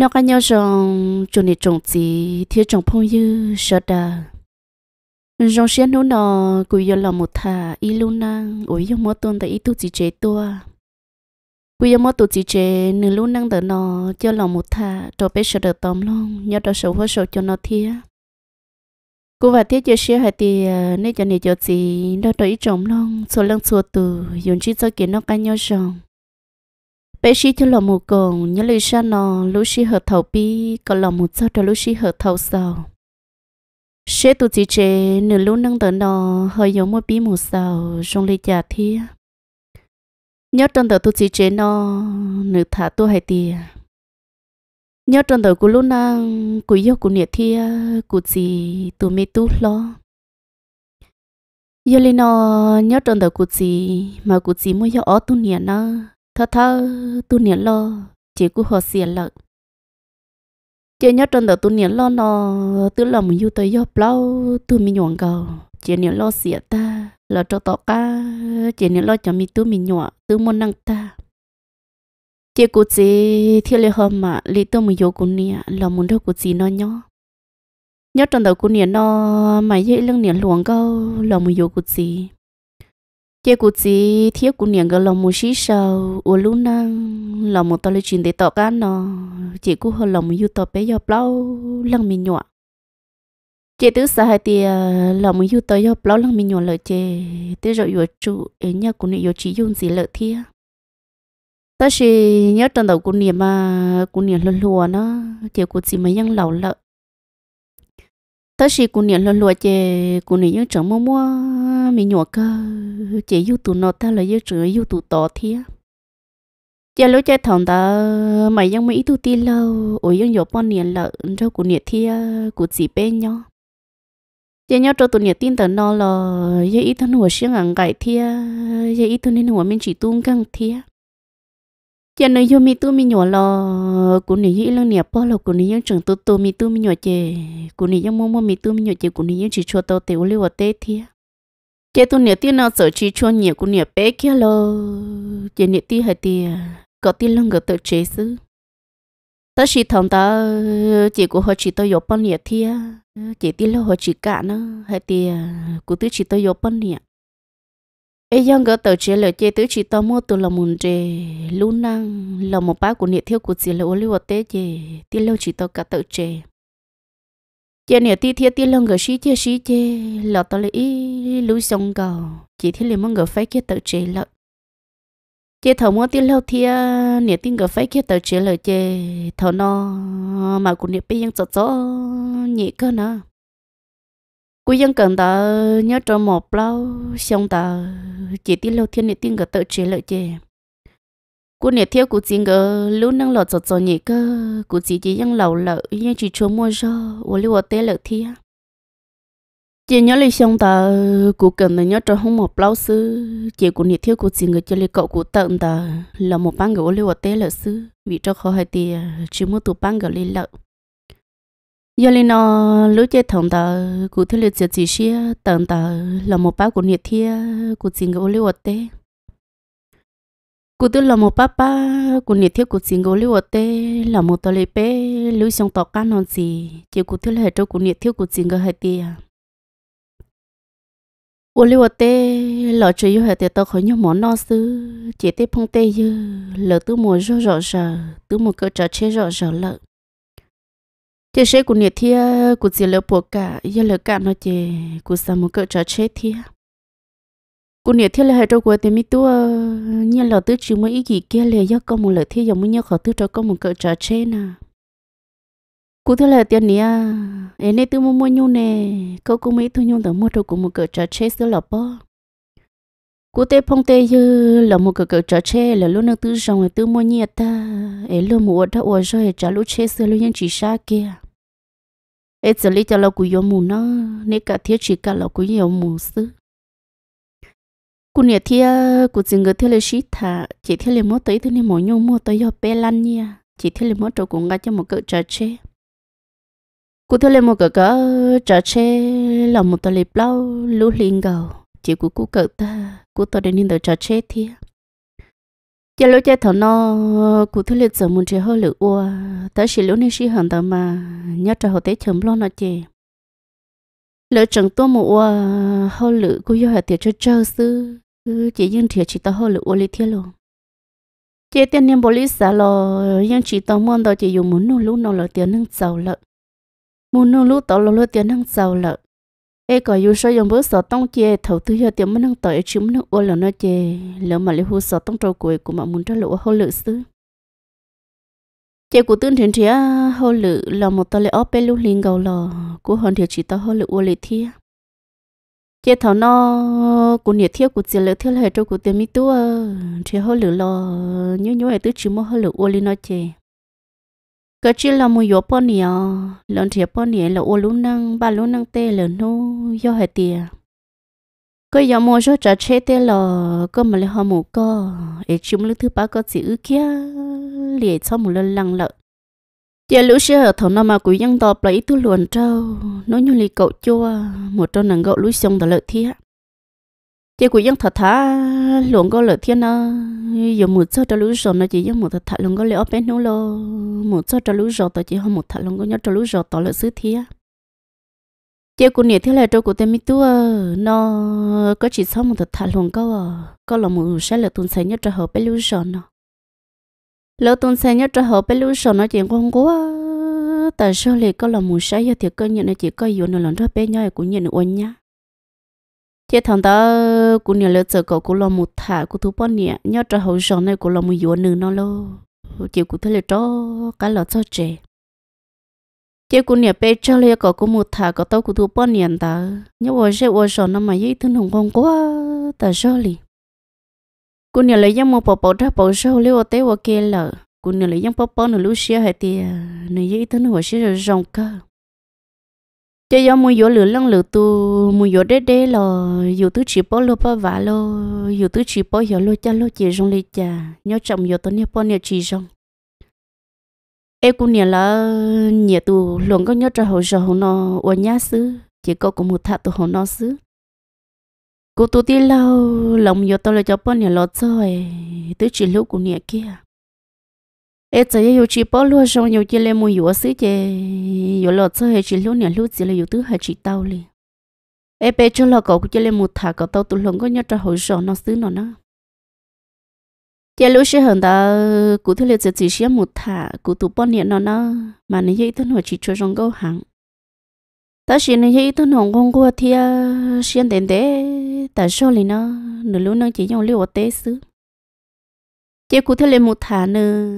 nó cả nhau rằng chỗ này trồng gì thì trồng phong như sợ đà. Rong xuyên nó nó cứ giờ là một thà, y luôn năng ôi giờ mỗi tuần tại y tu chỉ chế tua. Cứ giờ mỗi tu chỉ chế nửa luôn năng đỡ nó cho lòng một thà cho bé sợ đỡ tóm luôn nhớ đó sầu hoa sầu cho nó thiệt cô và thiết cho xe hai thì nên cho này cho gì đó đợi trồng luôn số lần số từ dùng chỉ cho kiến nó cả nhau rằng bé sĩ cho lòng một con nhớ lời sa nó lúc sĩ hợp thầu bi còn lòng một sao cho lúc sĩ hợp thầu sao. Sẽ tụt chỉ chế nửa lúc nâng đỡ nó hơi giống một bí một sao trong lời trả thi nhớ trong tờ tụt chỉ chế nó nửa thả tôi hay tiề nhớ trong tờ của lúc năng của yêu của nhiệt thi của gì tụi mê tu lo. Giờ lên nó nhớ trong tờ của gì mà của gì mới yêu ở tu nhiệt nó thơ thơ, tu niệm lo, chỉ cú họ xìa lợn chỉ nhớ trong đầu tu niệm lo nó tư lòng mình yêu tới yêu lâu tu mình nhọn cầu. Chỉ niệm lo xìa ta là cho tỏ ca. Chỉ niệm lo cho mình tu mình nhọn tu muốn năng ta. Chỉ của chị thiệt là hôm mà, lý tu mình yêu của niệm là muốn đâu của chị nó nhó nhớ trong đầu của niệm nó mà dễ lưng niệm luồng câu là mình yêu của chị chế cụ chỉ thiếu cụ niệm cái lòng một xí sầu ở lúc năng lòng một tao lấy chuyện để tỏ cá nó chị cụ hơi lòng một yêu tao bé do lâu lăng mình nhọ chế tứ sa hai thì lòng một yêu tao do lâu lăng mình nhọ lợi chế tứ rồi yêu chủ ấy nhá cụ niệm yêu chỉ dùng gì lợi thiệt ta chỉ nhớ trong đầu cụ niệm mà cụ niệm luôn luôn nó chế cụ chỉ mà ยัง lẩu lợi ta chỉ cụ niệm luôn luôn chế cụ niệm những chẳng mua mua mình nhỏ cơ chỉ yêu tụ nó ta là yêu chữ yêu tụ tỏ thiệt giờ lúc chơi thằng ta màyยังmấy tu ti lâu ôiยัง有bao niệm lợ cho cụ niệm thiệt cụ chỉ bên nhau giờ nhau cho tụi niệm tin tờ nó là giờ ít thân hồ xuyên ăn gậy thiệt giờ ít thân nên hồ mình chỉ tung căng thiệt giờ nơi yêu mi tu mi nhỏ là cụ niệm ít lần niệm bao là cụ niệmยังchẳng tu tu mi tu mi nhỏ chè cụ niệmยังmua mua mi tu mi nhỏ chè cụ niệmยังchỉ cho tao tiểu lưu ở tết thiệt chế tu nhiệt tiên nào sợ chỉ cho nhiệt của nhiệt bé kia lo chế nhiệt tiên hay tiền có tiên lăng gỡ tự chế xứ. Ta chỉ thằng ta chỉ của họ chỉ tôi yếu bao nhiêu thia. Chỉ tiên lo họ chỉ cả nó hay tiền của tôi chỉ tôi yếu bao nhiêu ấy dân gỡ tự chế lời chế tôi chỉ tôi mua từ là muốn chế luôn năng là một bác của nhiệt thiếu của chỉ là ô liu tế chế tiên lo chỉ tôi cả tự chế chị nè ti thiệt ti lông gờ xí chê xí chê. Lọ tao lấy lối sông cầu chỉ thiết liền mong gờ phải kia tự chế lợ. Chị thầu mua ti lâu thia, nè tin gờ phải kia tự chế lợ chê. Thầu nó mà cũng nè bây giờ chó chó, nhị cơ nữa cú dân cần ta nhớ cho một lâu xong ta chỉ ti lâu thiên nè tin gờ tự chế lợ chê cô nè theo cô chỉ ngờ lúc năng lọt chọt chọt nhỉ cơ. Cô chỉ chỉ yang lẩu lợ nhưng chỉ cho mua cho ô liu ở tê lợ thi á. Chị nhớ lấy xong ta cô cần là nhớ cho không một lâu sư chị cô nè theo cô chỉ ngờ cho lấy cậu cô tận ta là một ban gạo liu ở tê lợ sư vì cho khó hay thì chỉ mua tụ băng gạo lấy lợ. Giờ lên nó lúc chơi thằng ta cô theo lấy chỉ chỉ xia tận ta là một bác cô nè theo cô chỉ ngờ liu ở tê cụ tư là một papa cụ nhiệt thiết cụ xin gấu liu tê là một tờ lệ bé lưu xong tọt cá non gì chỉ cụ tư là cho cụ nhiệt thiết cụ xin gấu hai tia ô ở tê lọ chơi yêu hai tia tao khỏi nhau món no sư chỉ tê phong tê dư lỡ tư mùa rõ rõ rờ tư mùa cỡ trà chế rõ rõ lợ chỉ sẽ cụ nhiệt thiết cụ xin lỡ bộ cả giờ lỡ cả nó chỉ cụ sao một cỡ trà chế thiết cô nhiệt thiết là hai trâu của thì mi tua như là tứ chỉ mới ý gì kia là do có một lời thế giống như khó tứ cho có một cỡ trò trên à. Cô thiết là tiền nè em à, này tứ mua mua nhung nè cô cũng mấy thôi nhung tớ mua trâu của một cỡ trò trên xưa là bao cô tê phong tê như là một cỡ cỡ trò trên là lúc nào tứ dòng là tứ mua nhiệt ta em luôn mua đã uống rồi trả lúc trên xưa lúc nhân chỉ xa kia. Em xử lý cho là cô yêu mù nó nếu cả thiết chỉ cả là cô yêu mù xưa cô nè thia, cô chỉ người thia là sĩ thả, chỉ thia là mất tới thứ này mọi nhung mua tới do bé lan nha à. chỉ thia là mất trâu cũng ngay cho một cỡ trà chê. Cô thia là một cỡ cỡ trà chê là một tờ lip lâu lú liền gầu chỉ của cô cỡ ta cô tờ đến nhìn tờ trà chê thia. Giờ lúc chơi thằng nó cụ thể lịch sử muốn chơi hơi lửa ua. Tới chỉ lúc này chỉ hận tờ mà, nhớ cho họ tới chấm lo nó chơi lỡ chẳng tôi mua ua hơi lửa cũng do hạt tiệt cho chơi sư chỉ nhưng thiệt chỉ tao hô lự ua lịch thiệt luôn. Chơi tiền niệm bồ lý xả lo nhưng chỉ tao muốn tao chỉ dùng muốn nô lú nô lợ tiền nâng giàu lợ. Muốn nô lú tao lo tiền nâng giàu lợ. Ê, có yêu sao dùng bữa sợ tông chè thầu tư hiệu tiền mới nâng tội chứ muốn năng ô là nó chè lỡ mà lấy hú sợ tông trâu cuối của mà muốn cho lỗ hô lự sư chê của tương truyền thía hồ lự là một tờ lệ ốp lưu linh gầu lò của hòn thiệt chỉ tờ hồ lự ô lệ thía chê thảo nó của nhiệt thiết của tiền lệ thiết là trong của tiền mi tua thì hồ lự lò nhớ nhớ tứ chỉ mua hồ lự ô lì nó chê. Cái chỉ là một yếu bao nhiêu lần thiệt bao nhiêu là ô lú năng ba lú năng tê là nô do hệ tiền cái giờ mua số trả chế tê là có mà lấy họ mua có để chúng lúc thứ ba có chỉ chữ kia liền cho một lần lăng lợ giờ lũ xe ở thằng nào mà cũng dân tộc lấy tu luồn trâu nó như lì cậu chua, một trâu nàng gậu lũ xong đó lợi thiệt giờ của dân thật thà luồn có lợi thiệt à giờ một số trâu lũ rồi nó chỉ dân một thật thà luồn có lợi ở bên nó lo một số trâu lũ rồi tao chỉ không một thật luồn có nhớ trâu lũ rồi tao lợi xứ thiệt tiêu của nhiệt thế là trâu của tên mít tua nó có chỉ sau một thật thà luôn câu à có là một sẽ là tuần sai nhất cho hợp bên lưu rồi nó. Lỡ tuần sai nhất cho hợp bên lưu rồi nó chuyện quan quá tại sao lại có là một sai giờ thì cơ nhận là chỉ có yếu nó lần đó bé nhau cũng nhận ổn nhá? Chế thằng ta cũng nhớ lỡ giờ cậu cũng là một thả của thú bọn nhẹ nhất cho hậu sòn này cũng là một yếu nữ nó lo chỉ cũng thế là cho cái là cho trẻ chế cũng nhà bé cho lấy có cũng một thà có tao cũng thu bao nhiêu ta nhớ vợ sẽ vợ sợ nó mà dễ thân hồng con quá ta sợ li cũng nhà lấy giống một bộ bộ ra bộ sau lấy vào tế vào kia lợ cũng nhà lấy giống bộ bộ nửa lúc xia hay thì nửa dễ thân vợ sẽ rồi rong cơ chỉ do mua lửa lăng lửa tu mua yếu đế đế lò dù thứ chỉ bỏ lô bỏ vả lô dù thứ chỉ bỏ hiểu lô cha lô chỉ rong lì cha nhớ chồng yếu tôi nhớ bỏ nhớ chỉ rong em cũng nhớ là nhớ tu luôn có nhớ cho hồ giờ hồ nó ở nhà xứ, chỉ có cũng một thà tu hồ nó xứ. Cô tu đi lâu lòng nhớ tôi là cho bỏ nhớ lót rồi, tứ chỉ lúc của nhớ kia. Em chỉ yêu chỉ bỏ luôn xong nhiều chỉ lên mua yếu xứ chứ yếu lo rồi hay chỉ lúc nhớ lúc chỉ là yếu thứ hay chỉ tao liền. Em bé cho là cậu chỉ lên một thà cậu tao tụ luôn có nhớ cho hồi sợ nó xứ nó nữa giờ lúc sẽ hơn đó cụ thể là chỉ chỉ xem một thả cụ tụ bao nhiêu nó nó mà nó dễ thân hồi chỉ cho trong câu hàng ta chỉ nó dễ thân hồng con qua thì xem đến đấy ta sao này nó nửa lúc nó chỉ dùng liều tế xứ chị cụ thể là một thả nữa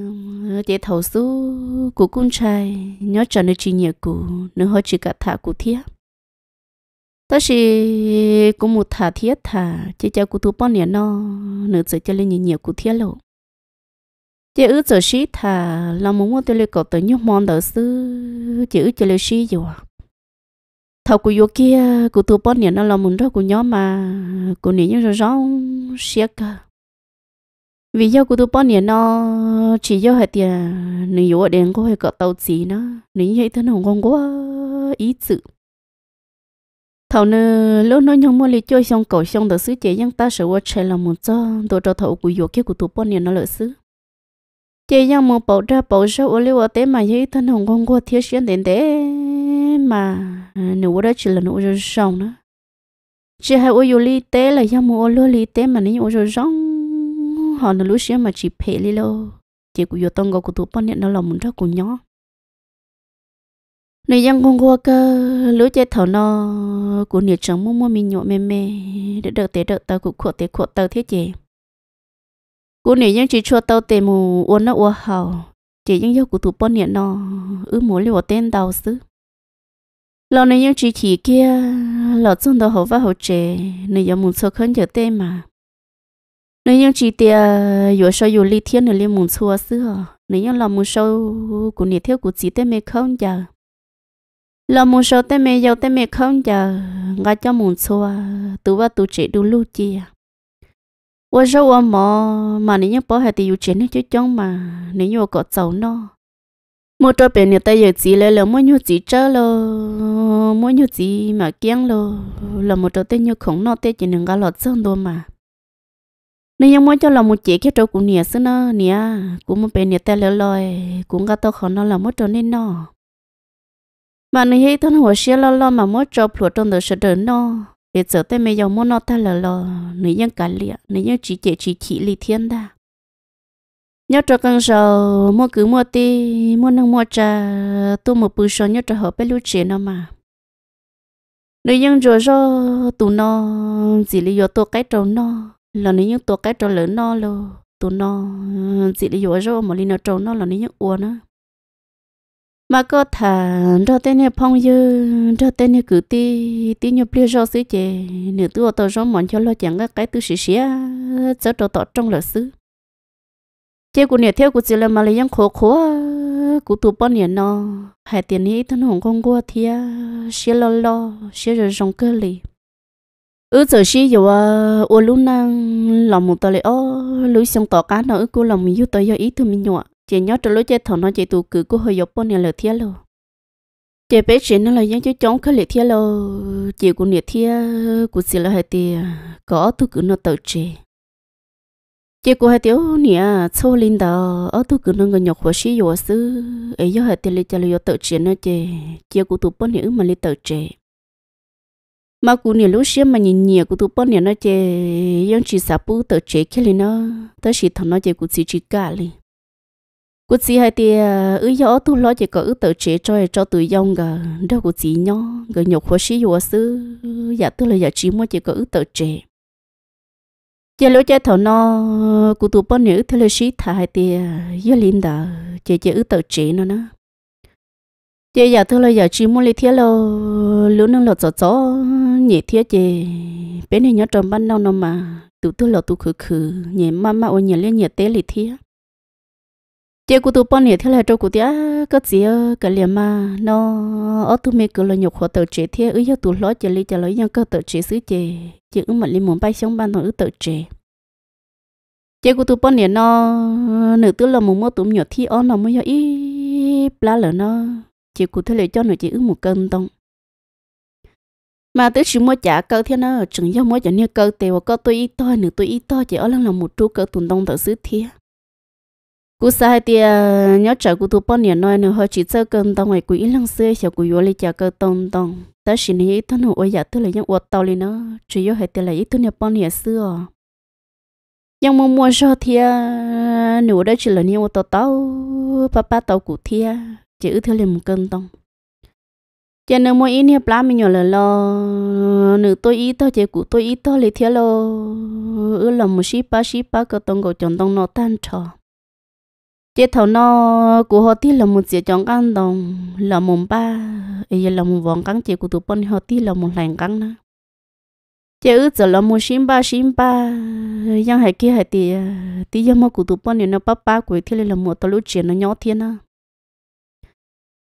chị thầu số của con trai nhớ cho nó chỉ nhiều cụ nó họ chỉ cả thả cụ thiết ta là cũng một thả thiết thả chỉ cho cụ thu bao nhiêu nó nửa giờ cho lên nhiều nhiều cụ thiết lộ. Chị ước giờ xí thả là muốn mua tới lấy cậu tới nhóc mòn đỡ sư chị ước cho lấy xí rồi thầu cụ vô kia, cụ thu bao nhiêu nó là muốn đó cụ nhóm mà, cụ nhớ rồi rong xiết cả vì do cụ tụ bao nhiêu nó chỉ do hệ tiền nửa ở đèn có hệ cậu tàu gì nó nửa vậy thân hồng không có ý sự thầu nè, lúc nó nhung mua lì chơi xong cầu xong được xứ chế nhưng ta sợ quá chạy là một cho đồ cho thầu của vô kia của tụ bọn nó lợi xứ. Chế nhưng một bảo ra bảo ra, ô liu ở tế mà dây thân hồng con qua thiết xuyên đến thế mà à, nếu ở đó chỉ là nó rồi xong nữa chỉ hai ô lì tế là do một ô li tế mà nếu ô rồi xong họ nó lúc xuyên mà chỉ phê lì lô. Chế của tông gọi của tụ bọn nó là muốn ra của nhỏ nơi dân con qua cơ lũ chơi thảo nó của nhiệt trắng mua mua mình nhộn mê mê để đợi tế đợi tao cũng khổ tế khổ tao thiết chị của nhiệt dân chỉ cho tao tế mù, uốn nó uốn hào. Chị dân yêu của tụ bọn nhiệt nó ư muốn liều tên tao xứ. Lão này dân chỉ chỉ kia lọt trong đó hậu và hậu trẻ nữ dân muốn cho khấn giờ tên mà. Nữ nhân chỉ tia vừa sao vừa li thiên nữ liên muốn xua xưa nữ nhân là muốn sâu của nhiệt thiếu của chị tên mê không giờ lo muốn số tên mẹ giàu tên mẹ không giờ ngã cho muốn xua tú và tú chị đủ lưu chi à. Ủa sao ủa mò, mà nếu như bỏ hết thì yêu chuyện này chứ chóng mà, nếu như có cháu nó. Một cho bé nhiều tay giờ chỉ lấy là mỗi nhiêu chỉ chơi lo mỗi nhiêu chỉ mà kiêng lo là một cho tên nhiều khổng nó tên chỉ nên gã lọt sơn thôi mà. Nếu như mua cho là một chỉ cái trâu cũng nhiều xưa nó nè cũng một bé nhiều tay lỡ lòi cũng gã tao khó nó là một cho nên nó mà nếu như thân hồ xe lo lo mà mất cho phụ trong đời sẽ đỡ nó để giờ tay mày dòng muốn nó ta lỡ lo nếu nhân cả liệt nếu nhân chỉ chỉ chỉ chỉ li thiên đa nhớ cho con sầu mua cứ mua ti mua năng mua trà tôi một bữa sau nhớ cho họ bé lưu chế nó mà. Nếu như rồi cho tụ nó chỉ lý do tôi cái trâu nó là nếu như tôi cái trâu lớn nó lo tụ nó chỉ lý do cho mà lý nó trâu nó là nếu như uo nó mà có thà cho tên này phong dư cho tên này cử ti ti nhập bia rau sứ chè, nửa tua tao rau mòn cho lo chẳng cái tư sĩ sĩ cho tao tọt trong là sứ chế của nhà theo của chị là mà lấy khổ khổ của tụ bọn nhiêu nó hai tiền ấy thân hồng con qua thì sẽ lo lo sẽ rồi rong cơ lì. Ứ giờ sĩ dù à ô lúc năng lòng một tờ lệ ô lối xong tỏ cá nó ứ cô lòng mình yêu tờ do ý thương mình nhọ chị nhớ trở lối chơi thằng nó chị tụ cử của hồi dọc bọn nhà lời thiệt lô. Chị bé chị nó là những chú chống cái lệ thiệt luôn chị của nhiệt thiệt của chị là hai tì có tụ cử nó tự chị chị của hai tiểu nè xô linh đó ở tụ cử nó người nhọc của sĩ yếu sư ấy do hai tiểu lịch cho liệu tự chị nó chị. Chị của tụ bọn nhà mà lịch tự chị mà của nè lúc xem mà nhìn nhẹ của tụ bọn nè nó chị yang chỉ sắp bút tự chế cái này nó, tới chỉ thằng nó chị của chị chỉ cả li của chị hai tia ứ do tu lo chỉ có ứ tự chế cho cho tụi dòng cả. Đâu của chị nhỏ người nhục khó sĩ vừa xứ. Dạ tức là dạ chỉ muốn chỉ có ứ tự chế. Giờ lối chơi thầu nó, cụ tụ bao nữ, thế là sĩ thải thì à, giờ linh đã chơi chơi ứ tự chế nó nữa giờ dạ, dạ thôi là dạ chỉ muốn lấy thiết lo lúa nó lọt gió gió nhẹ thiết chơi bên này nhớ trồng ban đầu nó mà tụ tôi là tụ khử khử nhẹ mà mà ôi nhẹ lên nhẹ té lấy thiết chị cụ tụ bao nhẹ theo là trâu cụ tía, có gì ờ, cái liền mà. Nó ở tụ mẹ cứ là nhục họ tự chế thế ấy giờ tụ lo chơi lấy chơi lấy nhau cơ tự chế xứ chị chị ứng mà lên muốn bay sống ban nó ứ tự chế chế của tụi bọn này nó nửa tư là muốn mua tụm nhỏ thi on nó mới ý lá lở nó. Chế của thế lại cho nó chỉ ứ một cân tông. Mà tới chỉ mua trả cơ thế nó chừng do mua trả nên cơ, tèo có tôi ít to, nữ tôi ít to, chỉ ở lần là một chú cơ tụm tông tự xứ thiệt cú sai thì ờ, nhớ trả cú thu bọn này nói nữa họ chỉ chơi cơn tông ngoài cú ít lăng xưa sợ cú vô lấy trả cơ tông tông ta xin ý thân hồ ôi dạ tức lấy những uất tàu lên nó chỉ vô hai tiền lấy ít thứ nhập bọn này xưa. Nhưng mà mua cho thì nửa đó chỉ là nhiều tàu tàu, ba ba tàu cụ thì chỉ ước theo lên một cơn tông cho nên mỗi ít nhập lá mình nhỏ là lo nửa tôi ít to chỉ cụ tôi ít to lấy theo lo ư là một ship ba ship ba cái tông cổ chọn tông nó tan trò chế thầu nó của họ tí là một chiếc chọn căn đồng, là một ba, ấy là một vòng cắn chế của tụi bọn họ tí là một lành cắn nữa chế ước giờ là một xin ba xin ba yang hay kia hay tí tí yang mà của tụi bọn nó ba ba của thì là một tao lúc chuyện nó nhỏ thiên à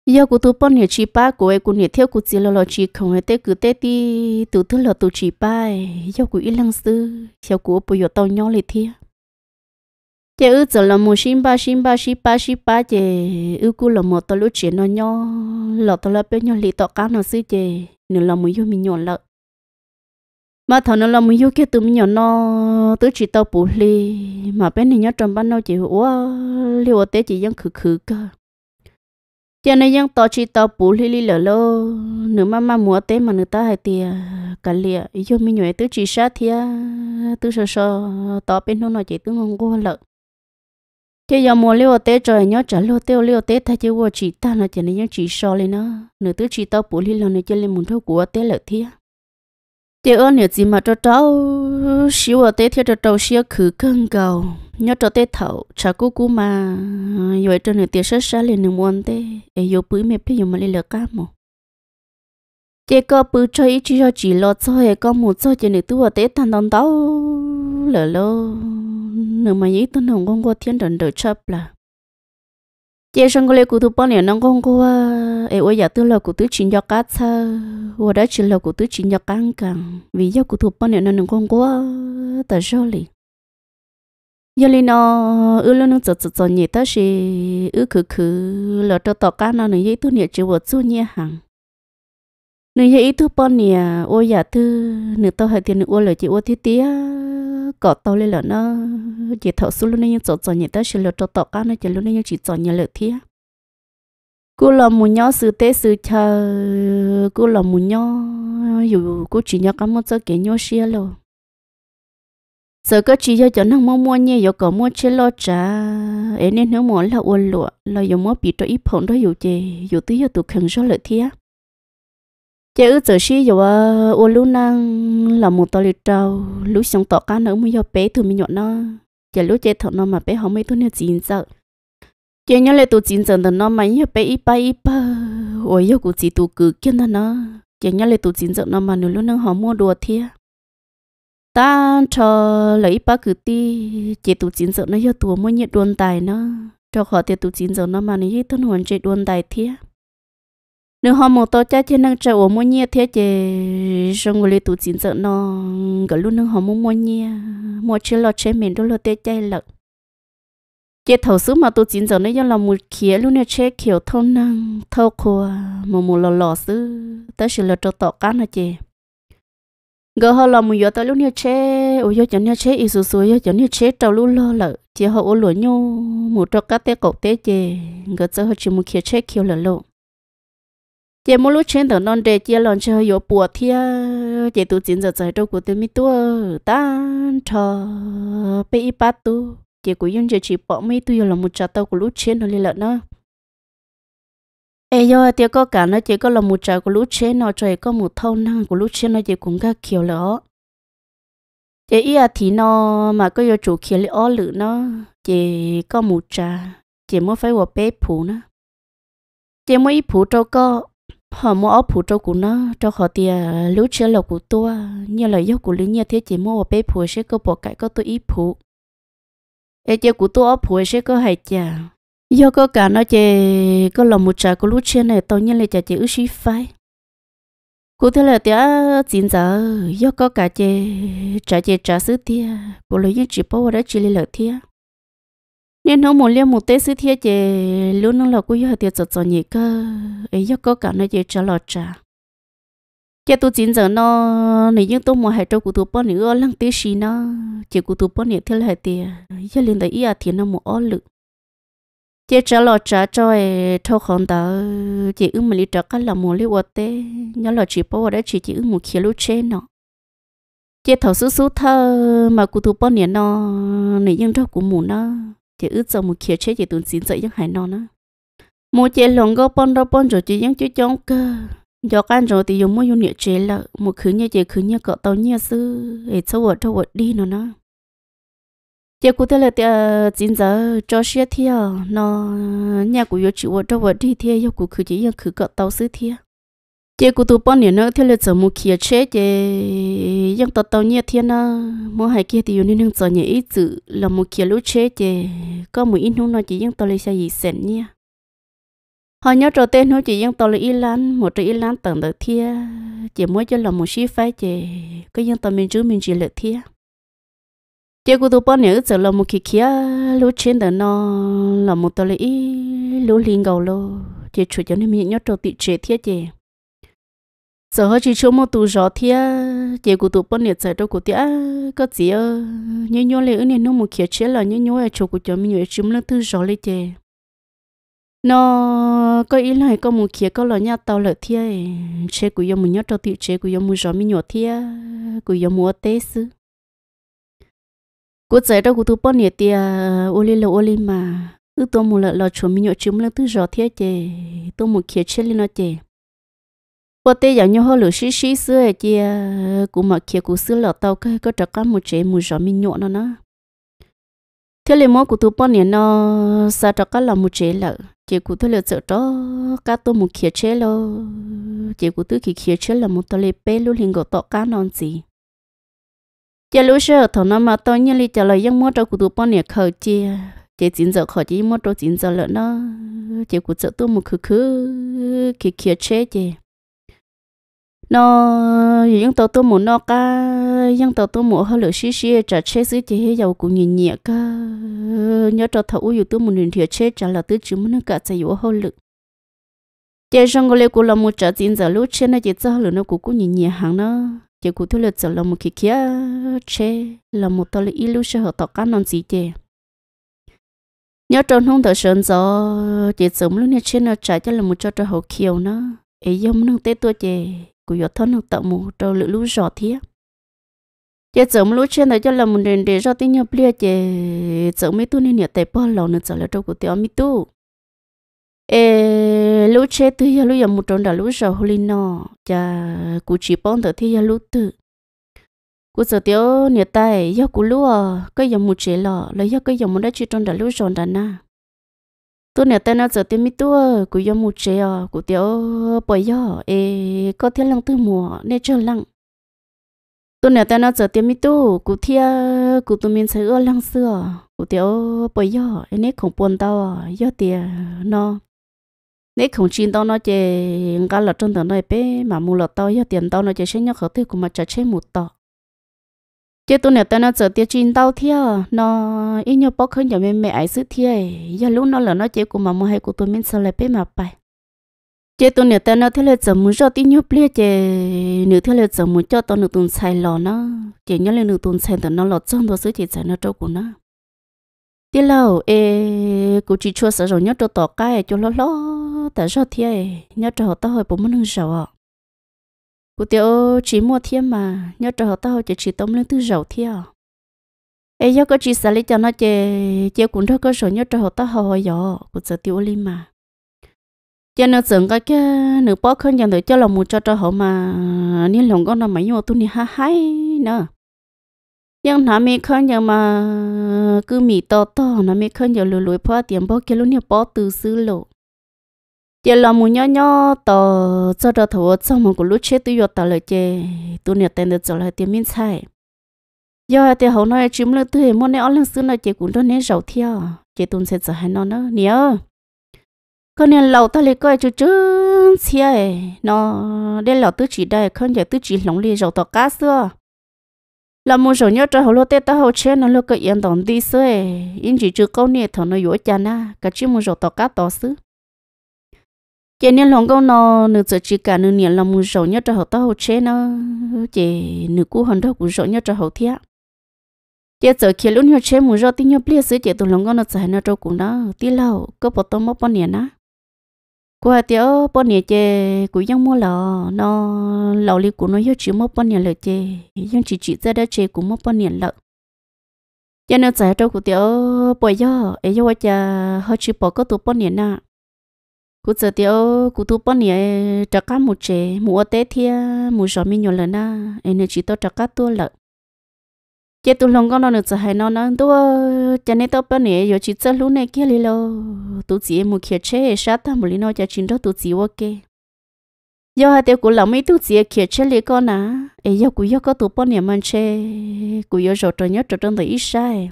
giờ của tụi bọn chỉ ba của ấy của nhiệt theo của chỉ là lo chỉ không hay tế cứ tế tí tụi thứ là tụi chỉ ba giờ của ít lăng sư, giờ của bây giờ tao nhỏ lại thiên chị ư giờ là một xin ba xin ba xin ba xin ba chị ư cú là một tao lúc chuyện nó nhỏ lọ tao là bên nhỏ lì tao cá nó xí chị nữa là một yêu mình nhỏ lợ. Mà thằng nó là một yêu kia tụi mình nhỏ nó, tứ chỉ tao bù lì, mà bên này nhớ trong ban nó chị ủa liệu tế chị vẫn khử khử cơ. Cho nên vẫn tao chỉ tao bù lì lì lợ lô nữa mà mà mua tế mà nữa ta hay tiề cả lìa yêu mình nhỏ tứ chỉ sát thia tứ sơ sơ tao bên nó nói chị tứ ngon quá lợ chỉ giờ mua liu tết trời nhớ trả liu tiêu liu tết thay chứ vô chỉ ta là chỉ nên chỉ so lên nó nửa thứ chỉ tao bổ li lần này chơi lên muốn thâu của tết lợi thiệt chỉ ơi nửa gì mà cho cháu xíu ở tết thì cho cháu xíu khử cơn cầu. Nhớ cho tết thầu trả cú cú mà. Rồi cho nửa tiền sớt sát lên nửa muôn tế, ấy yêu bưởi mẹ bây dùng mà lên lợt cá mồ chỉ có bự cho ít chỉ cho chỉ lo cho hệ có một cho chỉ nửa tứ ở tết thằng đón tao lỡ lỡ nửa mà ý tôi nồng con qua thiên đần đỡ chấp là. Chị sang cái lễ cụ tu bao nhiêu năm con qua ấy ôi giờ tôi là cụ thứ chín giờ cá sa và đã chỉ là cụ thứ chín giờ căng căng vì giờ cụ tu bao nhiêu năm con qua ta sao liền giờ li nó ư luôn nó chợt chợt nhẹ ta sẽ ư khử khử là cho tỏ cá nó này tôi nhẹ chỉ vật số nhẹ hàng nửa ý tôi bao nhiêu ôi giờ tôi nửa tao hay tiền nửa ôi là chỉ ôi thiết tía có tàu lên là nó chỉ thở xuống luôn nhưng chỗ chỗ nhẹ ta sẽ lựa cho tọ cá nó chỉ lúc nhưng chỉ chỗ nhiệt lựa thiệt cô là một nhỏ sự tế sự chờ cô là một nhỏ dù cô chỉ nhỏ cắm một chỗ cái nhỏ xia luôn sợ có chỉ cho cho nó mua mua nhẹ rồi có mua chế lo trả ấy nên nếu muốn là uốn lụa là dùng mua bị cho ít phong đó dù chè dù tí giờ tụ khẩn số lợi thía chế ư giờ xí giờ ô lú năng là một tờ lịch trâu lú xong tọ cá nữa mới giờ bé từ mình nhọn nó chế lú chế thọ nó mà bé không mấy thứ nữa chín giờ chế nhớ lại tụ chín giờ nó mà nhớ bé ít ba ít ba ôi giờ cũng chỉ tụ cứ kiên nó chế nhớ lại tụ chín giờ nó mà nữa lú năng họ mua đồ thiệt ta cho lấy ba cứ ti chỉ tụ chín giờ nó cho tụ mua nhiệt đồn tài nó cho họ tiệt tụ chín giờ nó mà này thân hoàn chạy đồn tài thiệt nếu họ một tao cha trên năng chạy ở mua nhiệt thiệt chỉ xong rồi lấy tụ chín giờ nó cái lúc nó họ mua mua nhiệt mua chơi lọt chế mình đó là tê chay lợn chế thầu số mà tụ chín giờ nó do là một khía lúc này chế kiểu thâu năng thâu khô mà một lò lò sư tới sự là cho tọ cá nó chứ gỡ họ là một giờ tới lúc này chế ôi giờ chẳng nhớ chế ít số số giờ chẳng nhớ chế trâu lúc lo lợn chế họ ôn lúa nhau một trâu cá té cột té chứ gỡ cho họ chỉ một kia chế kiểu lợn lộ chỉ muốn lúc trên tờ non đề chè lon chơi yếu bùa thia chỉ tu chín giờ trời đâu của tôi mi tua tan trò bị ít bát tu chỉ của dân chè chỉ bỏ mấy tu là một trà tàu của lúc trên nó lên lợn nữa ấy yo tiệt có cả nó chỉ có là một trà của lúc trên nó trời có một thâu năng của lúc trên nó chỉ cũng các kiểu lỡ chỉ ý thì nó mà có yêu chủ kia lấy ó lử nó chỉ có một trà chỉ muốn phải vào bếp phụ nó chỉ muốn ít phụ cho có họ mua áo phụ cho của nó, cho họ tiền lũ chế là của tôi như là yo của linh như thế chỉ mua vào bé phụ sẽ có bỏ cái có tôi ít phụ ê chơi của tôi áo phụ sẽ có hai chả do có cả nó chơi có lòng một trà có lúc trên này tao nhân là chả chỉ ước sĩ phai cụ thể là tía chín giờ, do có cả chơi trả chơi trà sứ tia bộ lấy những chỉ vào đã chỉ lấy lợi thiệt nên nó một liên một tết sứ thia chè lúc nó là cũng do tiệt giật giật nhỉ cơ, ấy do có cả nó chè trả lọt trả chè tôi chín giờ nó này những tôi mua hai trâu của tôi bao nữa lăng tết xí nó chè của tôi bao nữa thế là tia giờ liên tới ý à thì nó một ó lực chị trả lọt trả cho ấy thâu không đó chị ưng mà lý trả cái là một lý vật tế, nhớ là chị bảo đấy chỉ chỉ ưng một kia lúc trên nó chị thầu số số thơ mà cụ tôi bao nhiêu nó này nhưng trâu của mù nó chỉ ước cho một kia chế chị tuần xin dậy những hải non á. Một chế lòng có bao đó bao rồi chỉ những chú chóng cơ. Do can rồi thì dùng mua dùng nhựa chế là một khứ như chế khứ như cậu tàu như sư. Để cho vợ cho vợ đi nó nó. Giờ cụ thể là ờ, tiệt chín giờ, cho xe theo nó, nhà của yêu chịu cho vợ đi theo yêu cụ khứ chỉ yêu khứ cọ tàu xứ theo chế cụ tụ bọn nhiêu nữa theo là giờ mua kia chế chế yêu tàu tàu nhiệt thiên nó mua hai kia thì yêu nên giờ nhẹ ít chữ là mua kia lúc chế chế có một ít nông nó chỉ yêu tàu lấy xe gì sẵn nha họ nhớ trò tên nó chỉ yêu tàu lấy ít lắm một trái ít lắm tầng được theo chế mua cho là một xí phái chế có yêu tàu mình chú mình chỉ lợi theo chế cụ tụ bọn nhiêu giờ là một kia kia lúc chế đó nó là một tờ lấy lúc liền gầu lô. Chế chủ cho nên mình nhớ trâu tị chế thiết chế giờ họ chỉ cho một tụ gió thiết chỉ của tôi bao nhiệt giờ đâu của tia có gì ơ, nhớ nhớ lấy ứng nó một khi chế là nhớ nhớ ở chỗ của cho mình nhớ chấm lên tụ gió lấy chè nó có ý là có một kia có là nhà tàu lợi thiết chế của mình nhớ cho tự chế của mua gió mình nhớ thiết của mua tết sư. cô dạy đâu của tu bao nhiệt tiền ô li lô ô li mà. Ư tôi một lần là chỗ mình nhớ chấm lên tư gió thế chè tôi một kia chế lên nó chè bữa tây giờ nhau họ lửa xí xí xưa kia cũng mà kia cũng xưa lọ tàu cái có trật cá một chế một gió mình nhộn nó nó. Thế là mỗi của tôi bao nhiêu nó sa trật cá là một chế lợ chỉ của tôi là sợ đó cá tôi một kia chế lo chỉ của tôi kia kia chế là một tàu lê bê luôn liền gọi tọ cá non gì giờ lúc xưa thằng nó mà tôi như li trả lời những món đồ của tụi bọn này khởi chia chỉ chín giờ khởi chỉ món đồ chín giờ lợn nó. Chỉ của sợ tôi một khứ khứ kia kia chế chứ nó những tàu tôi muốn nó cá những tàu tôi muốn hơi lửa xí xí, trả chế xí thì hết giàu cũng nhẹ nhẹ cả nhớ cho thầu dù tôi muốn liền thiệt chế trả là tôi chứ muốn nó cả chạy yếu hơi lửa chế trong cái của là một trả tiền giờ lúc chế nó chỉ cho lửa nó cũng cũng nhẹ nhẹ hàng nó. Chế cũng tôi là giờ là một kia kia chế là một tàu là ilu sẽ hợp tác non gì chế nhớ trong không thở sơn gió chỉ sớm lúc này chế nó trả cho là một cho cho hậu kiều nó. Ấy giống nó tết tôi chế cụ yếu thân nó tạo một trâu lự lú giọt thiệt chỉ sớm lúc trên đó cho là một đền để rõ tiếng nhập lia, chè sớm mấy tu nên nhớ tay bao lâu nữa giờ là trâu của tiểu mi tu. Ê lúc chết thì lúc giờ một tròn đã lúc rồi hồi nọ, chà cụ chỉ bón tới thì lúc tự cụ sợ tiểu nhớ tay do cụ lúa cái giờ một chế lọ, lấy do cái giờ một đã chỉ tròn đã lúc rõ đã na tôi nè tên nó giờ à, tiểu mi tua cụ yo một chế à cụ tiểu bồi yo e có thiên lăng tư mùa nè chờ lăng. Tôi nè tên nó giờ tiểu mi tu cụ thia cụ tụi mình sẽ ưa lăng xưa cụ tiêu bồi yo e nè không buồn tao yo tiền nó nè không chín tao nó chè, ngã là trong tờ này bé, mà mua lọt tao yo tiền tao nó chè sẽ nhóc khởi tư của mà chả chế một tọ chứ tôi nè, tao nó giờ tiêu chín tao thia nó ít nhau bóc hơn giờ mẹ mẹ ấy sự thia giờ lúc nó là nó chế của mà mua hay của tôi mình sao lại biết mà bài. Chế tôi nè, tao nó thế là giờ muốn cho tí nhau bia chế nửa thế là giờ muốn cho tao nửa tuần xài lò nó. Chế nhớ lên nửa tuần xài tao nó lọt trong đó sứ chỉ xài nó trâu của nó. Tiếc lâu, ê cụ chỉ chua sợ rồi nhớ cho tỏ cái, cho lo lo tại sao thia nhớ cho tao hồi bốn mươi năm sợ à cụ tiểu chỉ mua thiên mà, nhớ cho họ tao chỉ chỉ tôm lên thứ giàu thế ấy nhớ có chỉ xả lấy cho nó chè chè cũng đó có số nhớ cho họ tao hồi giờ cụ sợ tiểu lim mà. Cho nên tưởng cái cái nửa bó khăn chẳng được cho lòng một cho cho họ mà nên lòng con nó mấy nhau tu ni ha hay nữa nhưng nó mi khăn nhận mà, cứ mì to to nó mi khăn nhận lùi lùi phá tiền bó kia luôn nhớ bó từ xứ lộ giờ là một nhỏ nhỏ tờ cho đó thầu cho một cái lúc chết tôi tờ lại chê. Tôi nhận tiền được trở lại tiền miếng 菜 giờ thì hậu nói chúng là tôi muốn nói lần xưa nói chị cũng đó nên giàu theo. Chị tôi sẽ trở hai nó nữa nhớ có nên lầu ta lấy coi chú chú xe nó để lâu tôi chỉ đây, không giờ tôi chỉ lòng lì giàu tờ cá xưa. Là một số nhớ cho hậu lô tết ta hậu chế nó lô cái yên đồng đi xưa in chỉ chú câu nè thằng nó dối chán à cả chỉ một số tờ cá to xưa chị nên lòng câu nó nữ giờ chỉ cả nữ niệm lòng muốn sầu nhất cho hậu tao hậu chế nó chị nữ cũ hận đâu cũng sầu nhất cho hậu thiệt chị giờ khi lúc nhau chế muốn cho tin nhau biết sự chị tụi lòng câu nó giải nó cho cũng đó tí lâu có bỏ tôm mất bao nhiêu á qua tiểu bao nhiêu chị cũng ยัง mua lò nó lò li của nó yêu chỉ mất bao nhiêu lợ chị nhưng chỉ chỉ ra đó chị cũng mất bao nhiêu lợ cho nên giải cho của tiểu bây giờ ấy cho cha họ chỉ bỏ có tụ bao nhiêu nào cú giờ tiêu cú tu bọn nhẹ trả cá một chế mua tết thia mua sò mi nhiều lần na em chỉ tao trả cá tua lợ. Chế tu lòng con nó nữa hay nó nó tu cho nên tao bọn nhẹ giờ chỉ chơi luôn này kia lì lo tu chỉ mua kia chế, sát tham một nó cho chính đó tu chỉ ok giờ hai tiêu cú lòng mấy tu chỉ kia chế lì con à. Ấy giờ cú giờ có tu bọn nhẹ mình chế cú giờ rồi trò nhớ trò trong đời ít sai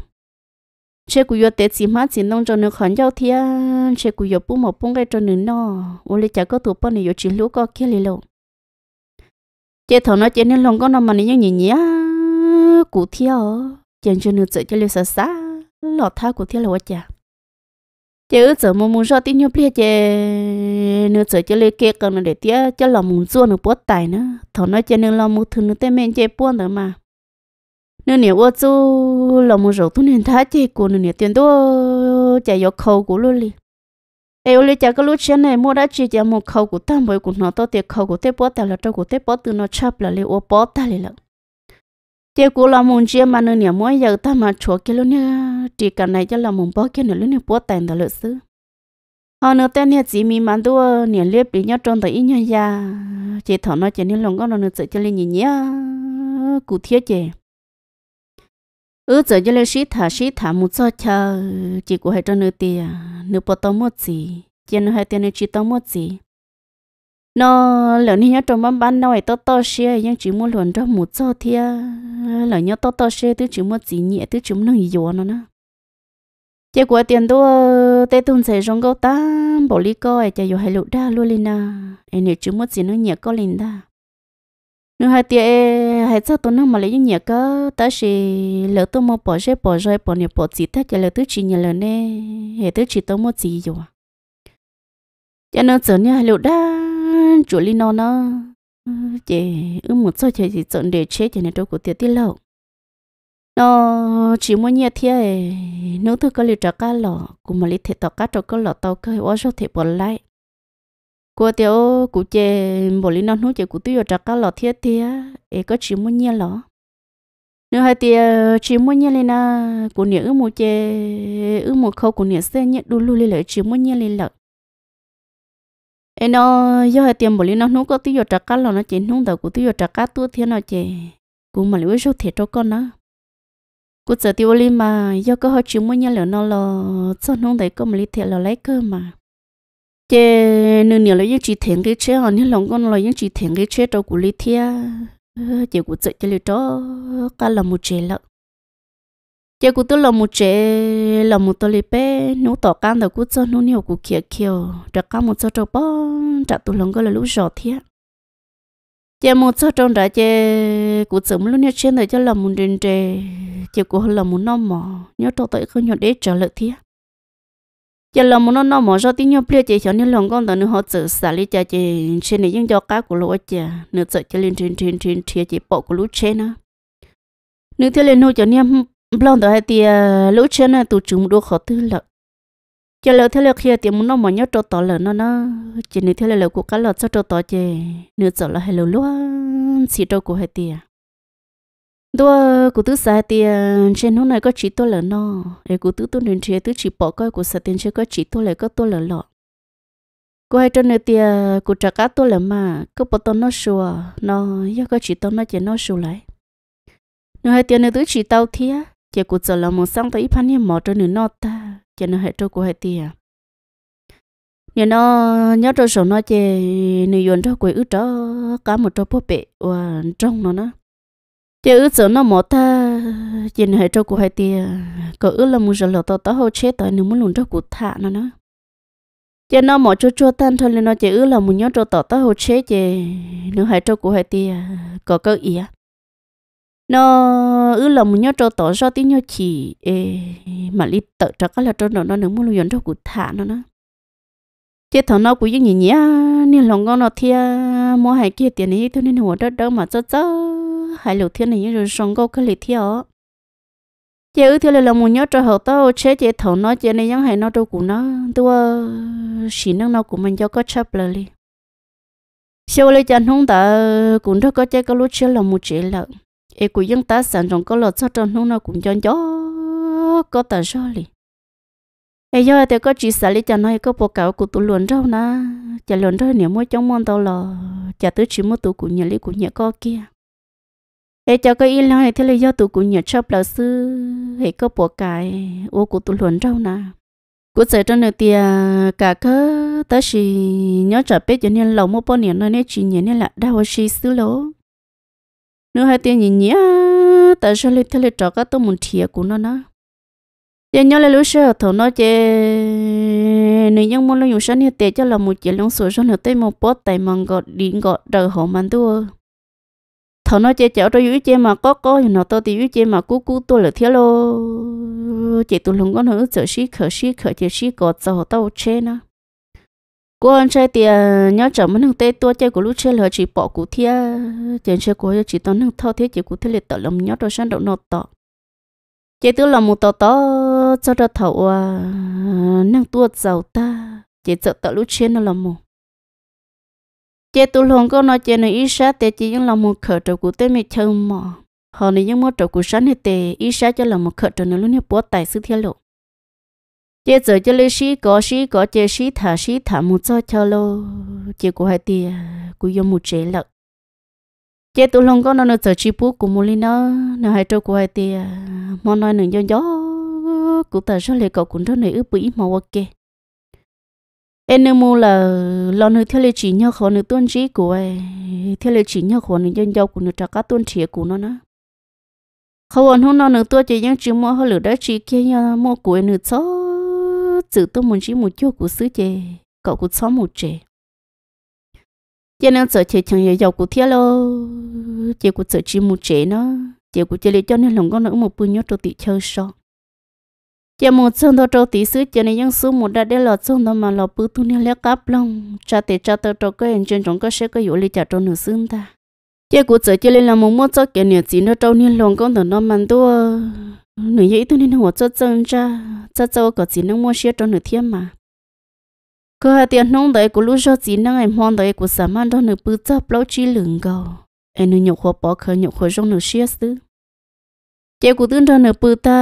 chế cú yo tết gì mà chỉ nông cho nước khẩn giao thia chế cú yo bù một bông cái cho nước nó ô lê chả có tụ bao này yo chỉ lúa có kia lì lộ chế thằng nó chế nên lòng con nó mà nên nhỉ nhỉ cú thia chế cho nước chạy cho lê sa sa lọt tha cú thia là quá chả chế ước giờ mua mua cho tin nhau bia chế nước chạy cho lê kia cần để tía cho lòng muốn chua nước bớt tài nữa thằng nó chế nên lòng muốn thương nước tên men chế buôn nữa mà nếu nhiều ô chú là một rổ tu nên thá chị của nếu tiền đó chạy vô khâu của luôn đi ê lấy chả có lúc trên này, mua đã chỉ chả một khâu của tam bội của nó to tiền khâu của tế bó ta là cho của tế bó từ nó chắp là lấy ô bó ta lại lận chị của là một chị mà nếu nhiều mua giờ ta mà chúa cái luôn nha chỉ cả này cho là một bó cái nữa luôn nha bó tiền đó lợi xứ. Ờ, Họ nữa tên nha chỉ mi mà đua nhiều liếp bị nhớ trong tới ít nha ya chị thọ nó chỉ nên lòng con nó nữa chạy cho lên nhìn nhá, cụ thiết chị ừ giờ giờ lên xí thả xí thả một số chờ. Chỉ của hai trăm nửa tiền, nửa bao tao một gì chỉ nửa hai tiền nửa chỉ tao một gì nó lỡ như nhớ trong bán bán nói to to xe nhưng chỉ muốn luận cho một số thia. Lỡ nhớ to to xe tôi chỉ muốn gì nhẹ tôi chỉ muốn gì nó nữa chỉ của tiền đó tê tuần sẽ rong câu ta bỏ lý coi chỉ dù hai lũ đa luôn lên na em nếu chỉ muốn gì nó nhẹ có lên đa. Nửa hai tiền hết sao tôi nói mà lấy những nhà cơ ta chỉ lỡ tôi mua bỏ rơi bỏ rơi bỏ nhiều bỏ chỉ thế cho lỡ tôi chỉ nhà lần nè. Hết tôi chỉ tôi mua chỉ rồi à. cho nên giờ nha lỡ đã chủ lý nó nó chị ư một số chị chỉ chọn để chế cho nên đâu có tiền tí lâu nó chỉ muốn nhẹ thế nếu tôi có lựa chọn cá lọ, cũng mà lấy thịt tao cá cho có lọ tao cái hóa số thịt bỏ lại cô tiểu, cụ chè bỏ lý non hú chè cụ tiêu trắc cá lọ thiết thì ấy có chỉ muốn nhiên lọ nếu hai tia chỉ muốn nhiên lên na cụ nhớ ư một chè, ư một khâu cụ nhớ xe nhẹ đu lu lên lại chỉ muốn nhiên lên lợ. Ấy nó, do hai tiền bỏ lý non hú có tiêu trắc cá lọ nó chỉ nung đầu cụ tiêu trắc cá tua thiên nó chè cụ mà lấy số thiệt cho con nó. Cụ sợ tiêu lên mà, do có họ chỉ muốn nhiên lên nó lọ cho nung đấy có một lý thiệt là lấy cơ mà chế nửa nửa là những chỉ thiện cái chế, họ những lòng con là những chỉ thiện cái chế đâu của lý thiệt ờ, chế của tự cho lý đó cả là một chế lợ. Chế của tôi là một chế là một tôi lý bé nấu tỏ can đầu của cho nấu nhiều của kia kia đặt cả một số trâu bó đặt tôi lòng con là lũ giò thiệt chế một số trong đó chế cũng sớm lúc nãy chế này cho làm một đền chế chế của làm một năm mỏ, nhớ tao tới không nhớ để trở lại thiệt giờ là muốn nó mở ra tiếng nhau bia chị cho nên lòng con tao nữa họ tự xả lý cha chị trên này những do cá của lúa chị nữa sợ cho lên trên trên trên trên chị bỏ của lúa trên nữa nữa theo lên nuôi cho nên lòng đó hay thì lúa trên này tụi chúng đua khó tư lợi cho lỡ thế là khi muốn nó mở nhớ cho tỏ lợn nó nó chỉ nên theo là của cá lợn cho cho tỏ chị nửa giờ là hay lỡ luôn chỉ đâu của hai tiền đua cụ tứ sai tiền ờ, trên hôm nay có chỉ tôi là nó để cụ tứ tôi nên chơi tứ chỉ bỏ coi cụ sai tiền chơi có chỉ tôi lại có tôi là lọ. Cô hai trên này tiền ờ, cụ trả cá tôi là mà, có bỏ tôi nó sùa. Nó, do có chỉ tôi nó chỉ nó sùa lại. Nửa hai tiền này tứ chỉ tao thía. Chỉ cụ giờ là một sáng tới pan hiểm mỏ cho nửa nó ta. Chỉ nó hai cho cụ hai tiền nếu nó nhớ cho số nó chỉ nửa yuan cho quỷ ước cho cả một trâu bố bể và trong nó nó chứ ước sợ nó mỏ ta nhìn hệ cho cô hai tia có ước là muốn giờ lọ tao tao hậu chết tại nếu muốn lùn cho của thả nó nó chè nó mỏ cho cho tan thôi nên nó chè ước là muốn nhớ cho tao tao hậu chết chè nếu hệ cho của hai tia có cơ ý à nó ư là một nhớ cho tỏ ra tiếng nhớ chỉ ê, mà đi tự cho cái là cho nó nó nếu muốn luyện cho cụ thả nó nó chết thằng nó cũng như nhỉ nhỉ nên lòng con nó thia mua hai kia tiền này thôi nên หัว đó đâu mà cho cho hai lục thiên này rồi xong câu cái lịch theo chị ư thì là muốn nhớ cho họ tao chế chị thằng nó chị này những hai nó đâu cũng nó tôi xí năng nó của mình cho có chấp lời đi sau lấy chân không ta, cũng đâu có chơi cái lúc chơi là một chế lợn. E cụ dân ta sản trong có lọt sao trong nó cũng cho gió, có tờ số li giờ thì có chỉ xả lý cho nó, có bộ cáo của tụ luận rau na chả luận rau nếu mua trong món tao lò chả tới chỉ mua tụ của nhà lý của nhà co kia. E cho cái in này thế là do tụ của nhà chấp là sư hệ có bộ cái ô của tụ luận rau na của sẽ trong này thì à, cả cơ tới chỉ nhớ trả biết cho nên lâu mua bao nhiêu nó nên chỉ nhớ nên là đau xí xứ lỗ. Nếu hai tiền nhìn nhá tại sao lại thế lại trọ cái tôi muốn thiệt của nó na giờ nhớ lại lúc xưa thầu nó chê. Nếu như muốn lấy dùng sáng như tệ cho là một chuyện lông sủa cho nữa tới một bó tay mà gọt điện gọt đời họ mang tua thầu nó chê chảo cho dưới chê mà có có thì nó to thì dưới chê mà cú cú, tôi là thiếu lô. Chị tôi không có nữa sợ xí khở xí khở chị xí gọt giờ tao chê nó. Cô anh trai thì nhớ chồng mình tây tua chơi của lúc chơi là chỉ bỏ cụ thia chơi chơi của chỉ toàn thằng thao thiết chỉ cụ thế liệt tự lòng, nhớ đồ sang đậu nọ tọ chế tôi là một tò to cho ra thầu à năng tua giàu ta. Chế sợ tự lúc trên nó là một. Chế tôi lòng có nói chế này ít sát để chỉ những là một khởi đầu của tên mi thơm mà họ này những một đầu của sáng này tệ ít sát cho là một khởi đầu nó luôn như bó tài sư thiên lộ. Chế giờ cho lấy sĩ có sĩ có chế sĩ thả sĩ thả một cho cho lô. Chế của hai tia, của dùng một chế lợn chế tụ lòng con nó nó sợ chi bút của một linh nó nó trâu của hai tia à, món nói nửa gió gió cụ tờ số lệ cậu cũng rất này ướp bỉ màu ok. Em mua là lo nữa theo lệ chỉ nhau khó nữa tuân trí của ai, theo lệ chỉ nhau khó nữa dân giàu của nữa trả cá tuân trí của nó nữa không còn hôm nào nữa tôi chỉ những chữ mua hơi lửa đó chỉ kia nha mua của nữa cho tự tôi muốn chỉ một chút của xứ chè, cậu cũng xóa một chè cho nên sợ chè chẳng giàu của thiên lo chè của sợ chỉ một chế nó chè của chè cho nên lòng con nó một bữa nhớ trâu tị chơi so chỉ một chân đó trâu tị xứ chỉ nên những số một đã để lọt chân đó mà lọt bự tu nên lấy cáp lòng cha tệ cha tơ trâu cái trên trong cái sẽ có yếu lý trả trâu nửa xương ta chỉ của sợ chỉ lên là một mốt cho cái nhiều chỉ nó trâu nên lòng con thằng nó mặn tua nửa vậy tu nên họ cho chân cha cha cho có chỉ nó mua xe trâu nửa thiên mà cô hai tiền nông đấy của lúc cho gì năng em hoang đấy của sản man đó nửa bự chấp lâu chi lửng gạo, em nửa nhục khó bỏ khởi nhục khó trong nửa xe xứ. Chị của tương thân nửa bự ta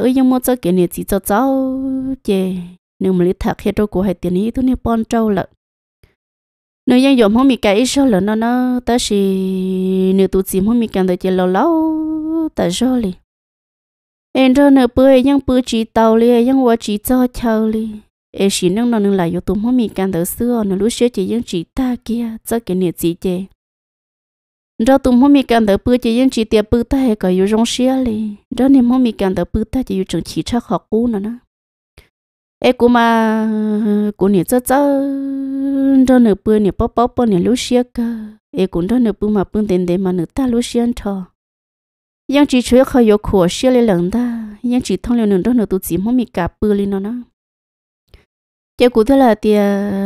ở trong một số cái này chỉ cho cháu chị nếu mà lý thật hết đâu của hai tiền ấy tôi nên bon trâu lợn nếu như dọn không bị cái sao lợn nó nó ta chỉ nếu tụi chim không bị cái đó chị lâu lâu ta rồi li em cho nửa bự em bự chỉ tàu li em qua chỉ cho cháu li ê chỉ nâng nó nâng lại yếu tố không mình cái đó xưa, nó lúc xưa chỉ những chỉ ta kia, cho cái này gì chê? Rồi tụm tụi mình mi cần bữa chỉ những chỉ tiệp bữa ta hay có yếu rong xia li rồi niệm mình mi cần bữa ta chỉ yếu chừng chỉ chắc học cũ nữa nè. Ê, cú mà, cú niệm cho cho rồi nửa bữa niệm bóp bóp bóp niệm lúc xia cơ. Ê, cú rồi nửa bữa mà bự đến đến mà nửa ta lúc xia cho. Những chỉ chơi khó yếu khổ xia li lần ta. Những chỉ thông liệu nửa đó nửa tụt chỉ mình cả bữa li nó nè chỉ cụ thế là thì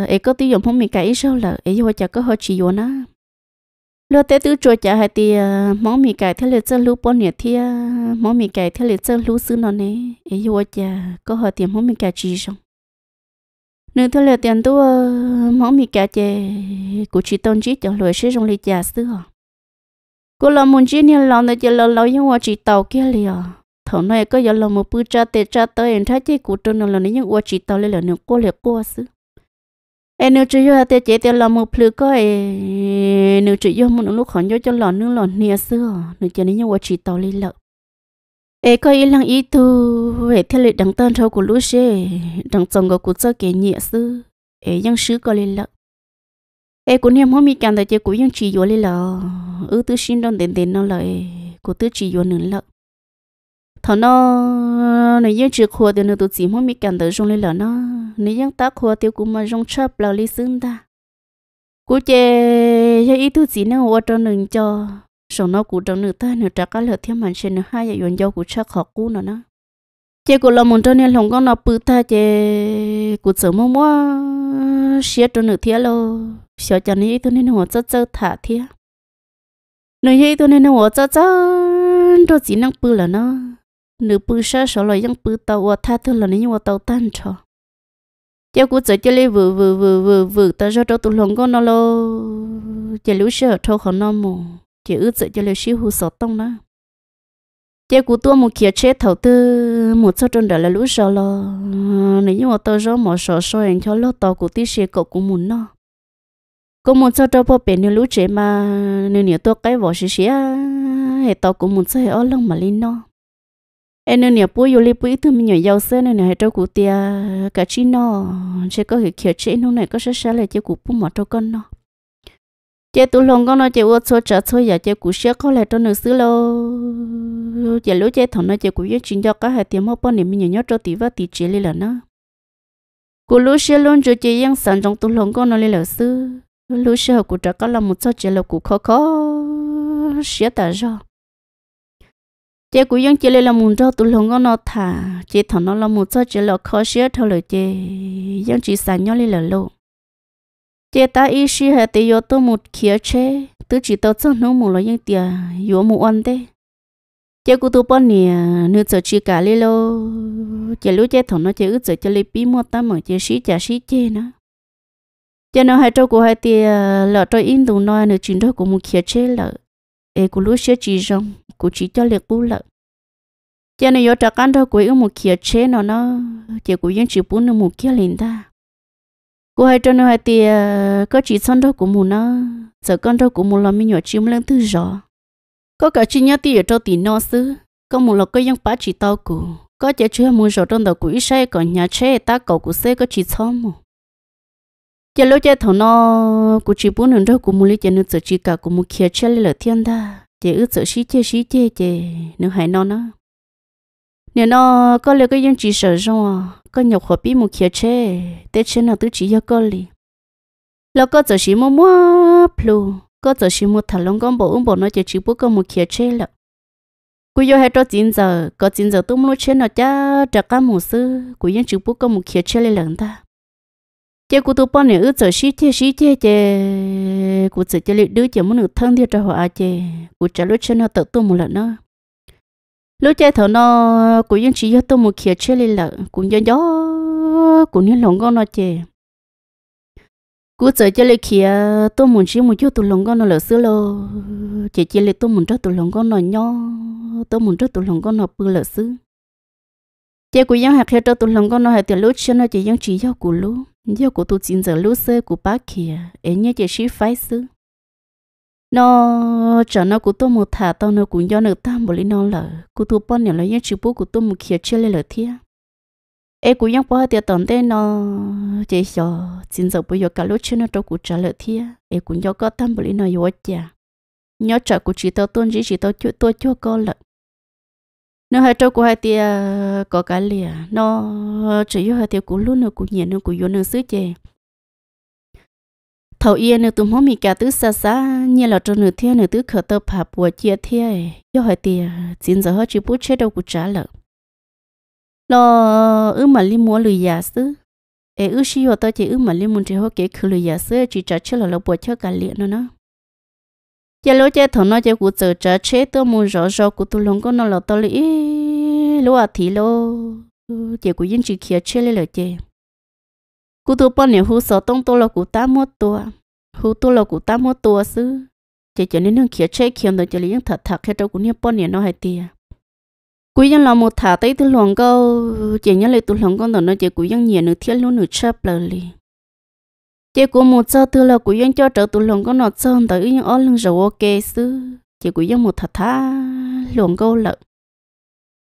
ấy có tiêu dùng mình cái cả sao là ấy hoa chả có hoa chỉ vô nè lo tế tứ chùa chả hay thì món mì cải thế là chơi lú bốn nhiệt thì món mì cải thế là chơi lú xứ nó nè ấy hoa chả có hoa tiền món mì cải chỉ xong nếu thế là tiền tu món mì cải chè cụ chỉ tôn chỉ cho lối sử dụng lịch giả xứ cô làm muốn chỉ nên làm để cho lâu lâu nhưng hoa chỉ tàu kia liền thầu này có giờ làm một bữa cha tê cha tới em thấy chị cụ trơn là những qua chỉ tàu lên là nước cô liệt cô xứ em nếu chỉ cho tê chế tê làm một phứ có em nếu chỉ cho một lúc khó cho cho lò nước lò nia xưa nếu cho nên nhau chỉ tàu lên lợ em có ý lăng ý tu về theo lịch đằng tên thâu của lũ xe đằng chồng của cụ cho kẻ nhẹ xưa em ยัง sứ có lên lợ em cũng niệm hôm mi càng tại chế cũng ยัง chỉ vô lên lợ ư tư xin đông đến đến nó lại của tư chỉ vô nữa lợ thằng nó này những chuyện khua thì nó tụt chỉ muốn mi cảm tới trong lấy là nó. Này những ta khua thì cũng mà trong chấp là lý xứng ta. Cú chê cho ý tụt chỉ nó ở trong nương cho. Sau nó cũng trong nửa ta, nửa trả cái lợi thêm mình xem nửa hai giờ dọn dâu cũng chắc họ cú nó nó. Chê cũng là một trong nên lòng con nó bự ta chê. Cũng sợ mua mua xía trong nửa thiệt lo sợ cho nên ý tụt nên họ rất rất thả thiệt nửa ý tụt nên họ rất rất rồi chỉ năng bự là nó nữ bự sa sợ là những bự tàu và tha thứ là tàu tan cho cho cú chỉ chơi lấy vừa vừa vừa vừa vừa ta cho tàu tụ lòng con nó lo chỉ lúc sợ thâu khó nó mù. Chỉ ước chỉ chơi lấy siêu hú sợ tông đó cho cú tua một kia chết thầu tư. Một số trong đó là lúc sợ lo nếu mà tao cho một sợ sợ anh cho lo tàu cú tí xe cậu cũng muốn nó. Cô một cho trong bộ bể nếu lúc trẻ mà. Nếu nhiều tôi cái vỏ xí xí hệ tàu cũng muốn chơi ở lông mà lên nó em nên nhà bố yêu li bố ít thôi mình nhỏ giàu sơn nên hãy trâu cụ tia cả chi nó sẽ có cái kiểu chế nó này, có sẽ sẽ lại cho cụ bố mà trâu con nó chế tụ lòng con nó chế vô số trả số giờ chế cụ sẽ có lại cho nữ xứ lô. Chế lúa chế thằng nó chế cụ yêu chính cho cả hai tiệm mà bao niệm mình nhỏ nhỏ cho tỷ và tí chế li là nó. Cụ lúa sẽ luôn cho chế yên sản trong tụ lòng con nó li là xứ. Lúa sẽ cụ trả cả là một số chế là cụ khó khó sẽ ta ra chế cú dân chế là muốn cho tụi lòng nó thả chế thằng nó là muốn cho chế là khó xé thôi là chế dân chỉ sản nhau lên là lộ chế ta ý sĩ hệ tế yếu tố một khía chế tứ chỉ tao cho nó một loại những tiền yếu một ăn thế chế cú tụi bọn nè nữ sợ chỉ cả lên lô chế lúc chế thằng nó chế ước sợ chế lấy bí mua ta mở chế sĩ trả sĩ chế nữa chế nó hai trâu của hai tiền là trâu in tụi nó nữ chính trâu của một khía chế lợ ê của lúc sẽ chỉ rong của chỉ cho liệt bù lợ cho nên yo trả căn đó của một kia chế nó nó chỉ của yên chỉ bù nó một kia liền ta. Của hai trong hai tia ờ, có chỉ son đó của một nó, sợ con đó của một làm mình nhỏ chim lên thứ rõ. Có cả chi nhá tia cho tiền nó xứ, có một là có những bá chỉ tao của có chỉ chưa muốn rồi trong đầu của ít sai còn nhà chế ta cầu của xe có chỉ xong một giờ lúc chơi thằng nó cũng chỉ bún nữa đâu của mua lấy chơi nữa chỉ cả cũng muốn kia chơi lấy thiên ta chỉ ước sợ xí chơi xí chơi chơi nữa hay nó nó nếu nó có lấy cái dân chỉ sợ rồi có nhập khó bí một kia chơi tết chơi nào tôi chỉ cho con li. Là có sợ xí mua mua plu có sợ xí mua thằng long con bộ ông bộ nó chơi chỉ bút có một kia chơi là cú yo hết cho chín giờ có chín giờ tôi muốn chơi nó cha trả cả một sư cú yên chỉ bố có một kia chơi lấy lần ta chế cụ tôi bao nhiêu ước sợ xí chế xí chế chế cụ sợ chế chơi đứa chế muốn được thân thiết cho họ chế cụ trả lúc chơi nó tự tu một lần nữa lúc chế thở nó cụ dân chỉ cho tu một kia chế lên lần cụ dân gió cụ nên lòng con nó chế cụ sợ chế lên kia tu một chỉ một chút tu lòng con nó lỡ xưa lo chế chế lên tu một chút tu lòng con nó nhỏ. Tu một chút tu lòng con nó bự lỡ xưa. Chế cụ dân hạt theo tu lòng con nó hạt tiền lúc chơi nó chế dân chỉ cho cụ lúc do của tôi chín giờ lúc xưa của bác kia ấy nhớ chỉ xí phái xứ nó chờ nó của tôi một thả tao nó cũng do được tam bồ lý nó lỡ của tôi bọn nhiêu lấy những chữ bố của tôi một kia chơi lên lỡ thia ê cũng nhắc bao tiền tận tên nó chỉ cho chín giờ bây giờ cả lúc chơi nó cho cú trả lỡ thia ê cũng do có tam bồ lý nó yếu chả nhớ chờ của chỉ tao tuân chỉ chỉ tao chưa tôi chưa có lợn nó hai trâu của hai tia ờ, có cái lìa. Nó ờ, chỉ yêu hai tia của luôn nó của nhẹ nó của yêu nó xứ chè. Thầu yên nó tụm hôm mì cả tứ xa xa như là trong nửa thiên nửa tứ khởi tơ phà bùa chia thiên yêu hai tia, chín giờ hết chỉ bút chết đâu của trả lợ. Lo ư mà li mua lười giả xứ. Ê, ư xí vào tao chỉ ư mà li muốn chỉ hoa kế khử lười giả xứ, chỉ trả chết là lo bùa chết cả liền nó nó giờ lúa chơi thằng nó chơi cú chờ chờ chế tôi muốn rõ rõ cú tôi lòng con nó là tao lý lúa thì lô chơi cú yên chỉ kia chơi lấy chơi cú tôi bao nhiêu hú sợ tông tôi là cú ta mua tua hú tôi là cú ta mua tua xứ chơi cho nên nó kia chơi kia nó chơi yên thật thật cái đâu cú nhiêu bao nhiêu nó hay tiền cú yên là một thả tay tôi lòng câu chơi nhớ lấy tôi lòng con nó chơi cú yên nhiều nữa thiết luôn nữa chấp lời chị của một giờ tư là của dân cho trợ tụ lòng có nọ sơn tới những ở lưng rồi ok, sư. Chị của dân một thật tha lòng câu lợ.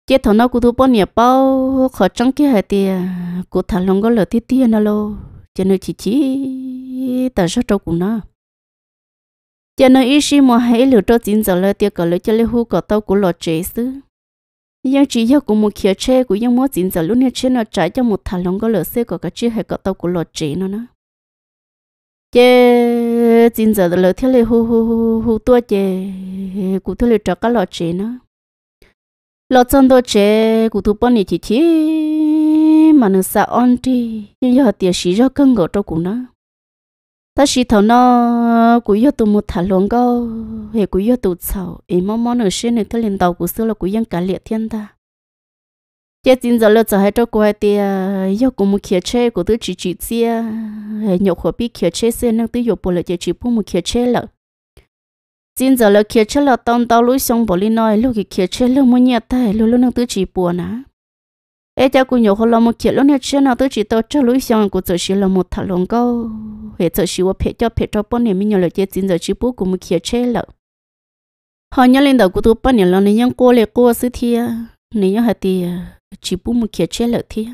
Chị thằng nó của thu bao nhiêu bao, khó trắng kia hệ tiền của thằng lòng có lợ tí tiền nó lô. Chị nơi chỉ chỉ tại sao trâu của nó. Chị nơi ý sĩ mà hãy lựa trâu chín giờ là tiền cả lựa cho lê hu cả tàu của lọ chế sư. Nhưng chỉ do của một kia chế của dân mua chín giờ lúc này trên nó trái cho một thằng lòng có lợ xe của cái chiếc hay cả tàu của lọ chế nó nữa chế chín giờ là thế lệ hu hu hu hu, tua chế cụ thế lệ trắc cái lọ chế nó lọ chân đó chế cụ thu bao nhiêu chỉ chỉ mà nó sa on đi nhưng giờ tiền sĩ cho cân gỗ cho cụ nó. Ta sĩ thầu nó, cụ yêu tụ một thả luôn câu hệ cụ yêu tụ sầu em mong mong nó trên này thế lên tàu cụ xưa là cụ yên cả liệt thiên ta giờ tin giờ lỡ giờ hai chỗ của hai tia yêu cũng một kia chơi của tôi chỉ chỉ tia nhậu khó bị kia chơi xe năng tôi yêu bộ lỡ giờ chỉ bộ một kia chơi lỡ tin giờ lỡ kia chơi lỡ tông tao lối sông bộ lên nói lúc kia chơi lỡ muốn nhặt tay lỡ lỡ năng tôi chỉ bộ nè ai cha cũng nhậu khó lỡ một kia lỡ nhặt chơi nào tôi chỉ tao chơi lối sông của tôi chỉ lỡ một thằng lồng câu hệ tôi chỉ có phải cho phải cho bọn này mình nhậu lỡ giờ tin giờ chỉ bộ của một kia chơi lỡ họ nhớ lên đầu của tôi bao nhiêu lần này nhang cô lệ cô sư thia này nhớ hai tia chỉ bù một kia chế lợi thế,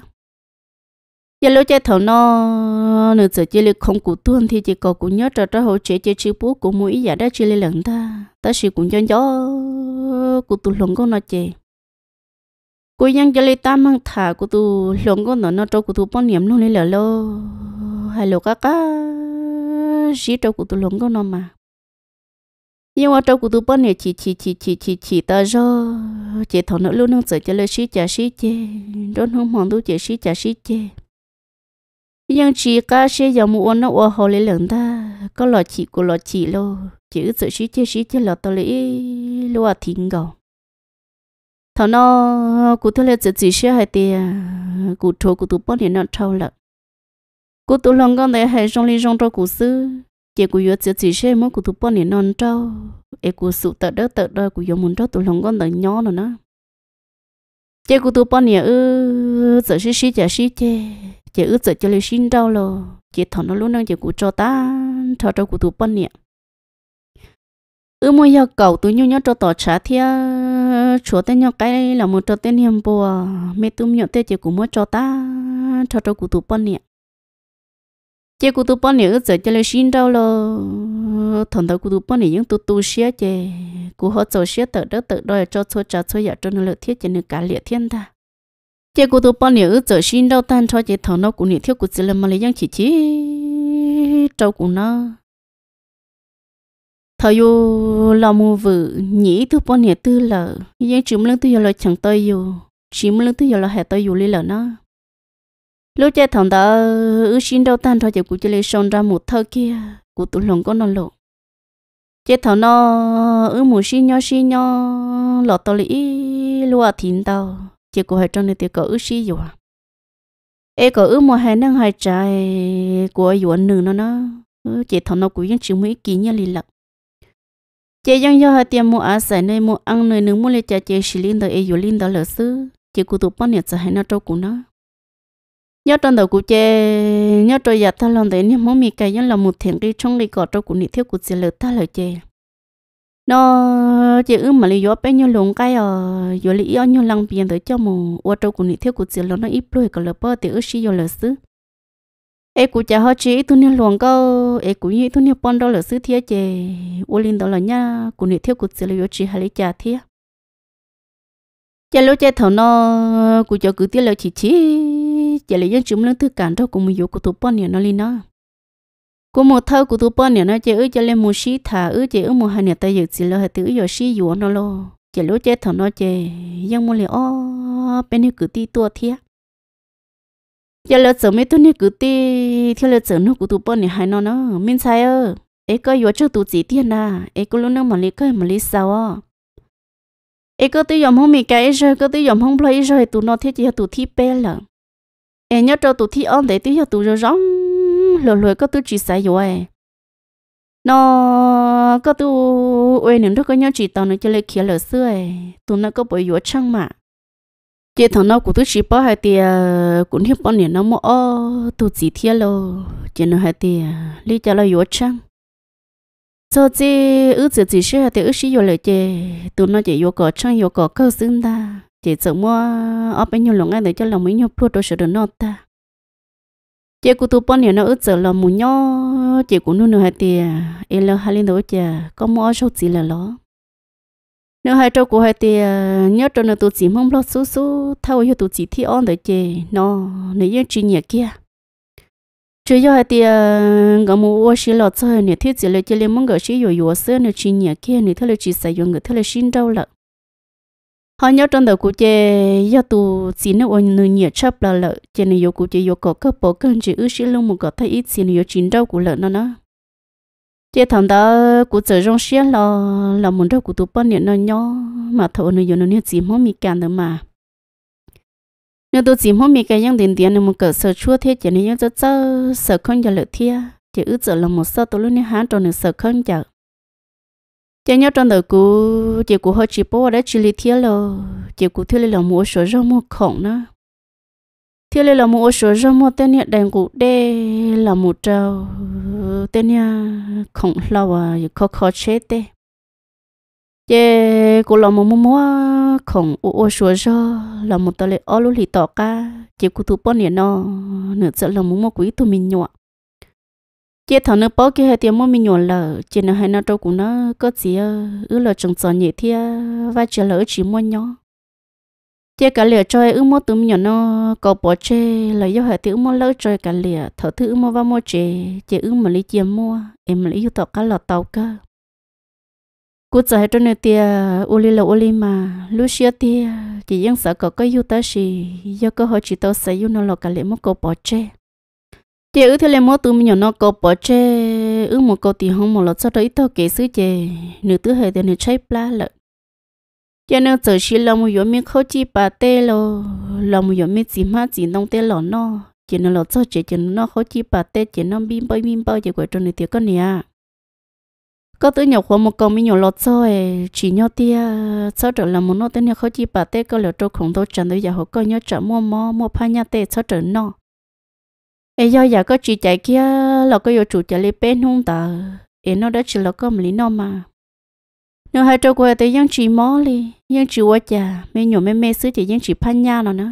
giờ lúc chơi thầu nó nửa giờ chế lịch không cụ tuôn thì chỉ có cụ nhớ trò trò hỗ trợ chơi chỉ bù cụ mũi giả đã chơi lần ta. Ta chỉ cũng ờ, cho gió cụ tụ lòng con nó chơi cụ yang chế lịch ta mang thả cụ tụ lòng con nó nó cho cụ tụ bao niệm luôn lấy lỡ lô hay lô cá cá chỉ cho cụ tụ lòng con nó mà nhưng mà trong cuộc tu bận này chỉ chỉ chỉ chỉ chỉ chỉ ta do chỉ thọ nó luôn nông sợ cho lời sĩ trả sĩ chê đón không mong tu chỉ sĩ trả sĩ chê nhưng chỉ cá xí giờ mua nó qua hồ lấy lần ta có lọ chỉ của lọ chỉ lô chỉ sợ sĩ chê sĩ chê lọ ta lấy lúa à thìn gầu thằng nó cụ thôi là chỉ chỉ sĩ hai tia cụ thua cụ tu bận này nó trâu lợ cụ tu lòng con này hay trong ly trong cho cụ sư chị cũng yêu chỉ chỉ xem mà cũng tụi bọn này non trâu. Em cũng sụt tật đó tật đó cũng yêu muốn trâu tụi lòng con tật nhỏ rồi nó chị cũng tụi bọn này ư giờ xí xí chả xí chê. Chị ư giờ cho lấy xin trâu lo chị thằng nó luôn đang chị cũng cho ta, cho trâu của tụi bọn này ư mua yêu cầu tụi nhau nhau cho tỏ trả thia. Chúa tên nhau cái là một cho tên hiểm bùa. Mẹ tụi nhau tên chị cũng muốn cho ta, cho trâu của tụi bọn này chế cụ tu bao nhiêu giờ cho lấy xin đâu lo thằng đầu cụ tu bao nhiêu những tu tu xía chế cụ họ cho xía tự đó tự đó cho cho cho cho giờ cho nó lợi thiết chế nó cả liệt thiên ta chế cụ tu bao nhiêu giờ xin đâu tan cho chế thằng nó cụ niệm thiếu cụ chỉ là mà lấy những chỉ chỉ trâu cụ nó. Thầy yo là mua vợ nhỉ tu bao nhiêu tư lợ nhưng chỉ muốn tư là chẳng tới yo chỉ muốn tư là hệ tới yo lấy lợ nó lúc chơi thằng đó ư xin đâu tan thôi chỉ cụ chơi lấy son ra một thơ kia cụ tụ lòng có nó lộ chơi thằng nó, ư mù xin nhau xin nhau lọt tao lý lúa thìn tao chỉ cụ hai trong này thì có ư xin à ê, có ư một hai năng hai trái của yuan nữ nó nó chỉ thằng nó cũng chỉ mấy kỳ nha lì lợ chị dân do hai tiệm mua á xài nơi mua ăn, nơi nướng mua lấy cha chị xử linh đó ấy yuan linh đó lỡ xứ chị cụ tụ bao nhiêu giờ hay nó trâu cụ nó nhớ trong đầu cụ chị nhớ trôi giặt ta lòng đấy nhớ món mì cái nhớ là một thiện cái trong đi gọt trâu cụ nị thiếu cụ chị lỡ ta lời chị nó chị ư mà lấy gió bé nhớ lồng cái ờ gió lấy yếu nhớ lăng biển tới cho mù ô trâu cụ nị thiếu cụ chị lỡ nó ít đôi còn lỡ bơ, thì ư xí gió lỡ xứ. Ê cụ chả họ chỉ tu nên luồng câu, ê cụ như tu nên pon đó lỡ xứ thiệt chè ô linh đó là nha cụ nên thiếu cụ chỉ là chỉ hay lấy chả thiệt chả lo chả thầu nó cụ cho cứ tiếc là chỉ chỉ chả lấy những chúng lớn thứ cản đó cũng mình cụ tụ bón nhà nó lên nó. Cụ một thâu cụ tụ bón nhà nó chả ư chả lên một xí thả ư chả ư một hai nhà tay dự chỉ là hai thứ giờ xí dụ nó lo chả lo chả thầu nó chả dân một liền ô bên này cứ ti tua thiệt giờ lỡ sớm mấy tuần này cứ ti, theo lỡ sớm nó của tụ bọn này hai nó nó. Mình sai ơ ấy có vô cho tụ chỉ tiền à ấy có lúc nó mà lấy cái mà lấy sao à ấy có tự yom không mì cái rồi có tự dùng không play rồi tụ nó thiết chỉ tụ thi bé là ấy nhớ cho tụ thi on để tự cho tụ rồi rong, lừa lừa có tự chỉ sai rồi nó có tụ quên những đứa có nhớ chỉ tao nó chơi lấy kia lỡ xưa ấy tụ nó có bồi dưỡng chăng mà. Chị thằng nó cũng tôi chỉ bảo hai tia, cũng hiệp bao nè nó mua tụi chỉ thiệt lo chị nó hai tia lý cho là yếu chăng cho chị ước chỉ chỉ sẽ thì ước sĩ vô lại chị tụi nó chỉ vô cỏ chăng vô cỏ cơ xứng ta chị sợ mua ở bên nhau lòng ai để cho lòng mấy nhau pro đồ sợ được nó ta chị cũng tụi bọn niệm nó ước giờ lòng muốn nhau chị cũng nuôi nuôi hai tia em lo hai linh đồ chị có mua số gì là lo nếu hai trâu của hai thì nhớ trâu nó tụi chỉ mong lo sú sú thâu cho tụi chỉ thi on để chị nó nếu như chị nhẹ kia chỉ cho hai thì ngắm mua ô xí lọt chơi nè thiết chỉ là chỉ là mong gỡ xí rồi rồi sữa nè chỉ nhẹ kia nè thôi là chỉ sử dụng người thôi là xin đâu lợ họ nhớ trong đầu của chị do tu chỉ nó ôn nửa nhẹ chấp là lợ chỉ này yêu của chị yêu có cơ bộ cơn chỉ ước xí lông một cái thấy ít chỉ này yêu chín đâu của lợ nó nó chị thằng đó cụ trở trong xí là là muốn đâu cụ tụ bao nhiêu nó nhỏ mà thầu nó giờ nó nhớ chỉ mong mi cản được mà nếu tôi chỉ muốn mình cái những tiền tiền nên một cỡ sợ chua thế chỉ nên cho cho sợ không giờ lợi thia. Chỉ ước sợ là một sợ tôi luôn hán trong nữa sợ không giờ chỉ nhớ trong đời cũ chỉ cũ hơi chỉ bỏ đã chỉ lý thia lo chỉ cũ thia là mua số rau mua khổng nữa thia là một số rau mua tên nhật đàn cụ đê là một trâu tên nhà khổng lâu à khó khó chết đấy chế cô lòng một mua mua khổng ô sủa cho là một tờ lệ ô lú lì tỏ ca chế cô thu bón nhiêu nó nửa sợ lòng một mua quý tụi mình nhọ chế thằng nó bao kia hai tiền mua mình nhọ là chế nó hai nó trâu của nó có gì ư là trồng tròn nhẹ thia và chỉ lỡ chỉ mua nhỏ chế cả lìa chơi ư mua tụm nhỏ nó có bỏ chế là do hai tiếng mua lỡ chơi cả lìa thở thứ mua và mua chế chế ư mà lấy tiền mua em lấy yêu tọt cả lọt tàu cơ cú giờ hết trơn tia uli là li mà. Lúc xưa tia chỉ những sợ có cái yêu ta gì do cơ hội chỉ tao sẽ yêu nó là cả lìa mua cô bỏ che chế ư thế là tụi mình nhỏ nó cô bỏ che ư một cô thì không một lọt sau đó ít tao kể xứ chè. Nửa thứ hệ thì nửa cháy pla lợ. Cho nên giờ chỉ là một nhóm miếng khó chi bà tê lo là một nhóm miếng chỉ má chỉ nông tê lọ nó. Chỉ nó lọt cho chỉ chỉ nó khó chi bà tê, chỉ nó bim bơi bim bơi chỉ quay trong này thì có nè có tới nhiều khóa một câu mi nhiều lọt cho chỉ nhau tia cho trở là một nó tới nhiều khó chỉ bà tê có liệu trâu khổng tôi chẳng tới giờ họ coi nhau trở mua mò mua pha nhà tê cho trở nọ. Ấy do giờ có chỉ chạy kia là có yêu chủ chạy lên bên hung ta ấy nó đã chỉ là có một lý nó mà. Nếu hai trâu quay tới dân chỉ mò đi dân chỉ qua già, mấy nhỏ mấy mấy xứ thì dân chỉ pha nhà nó. Nữa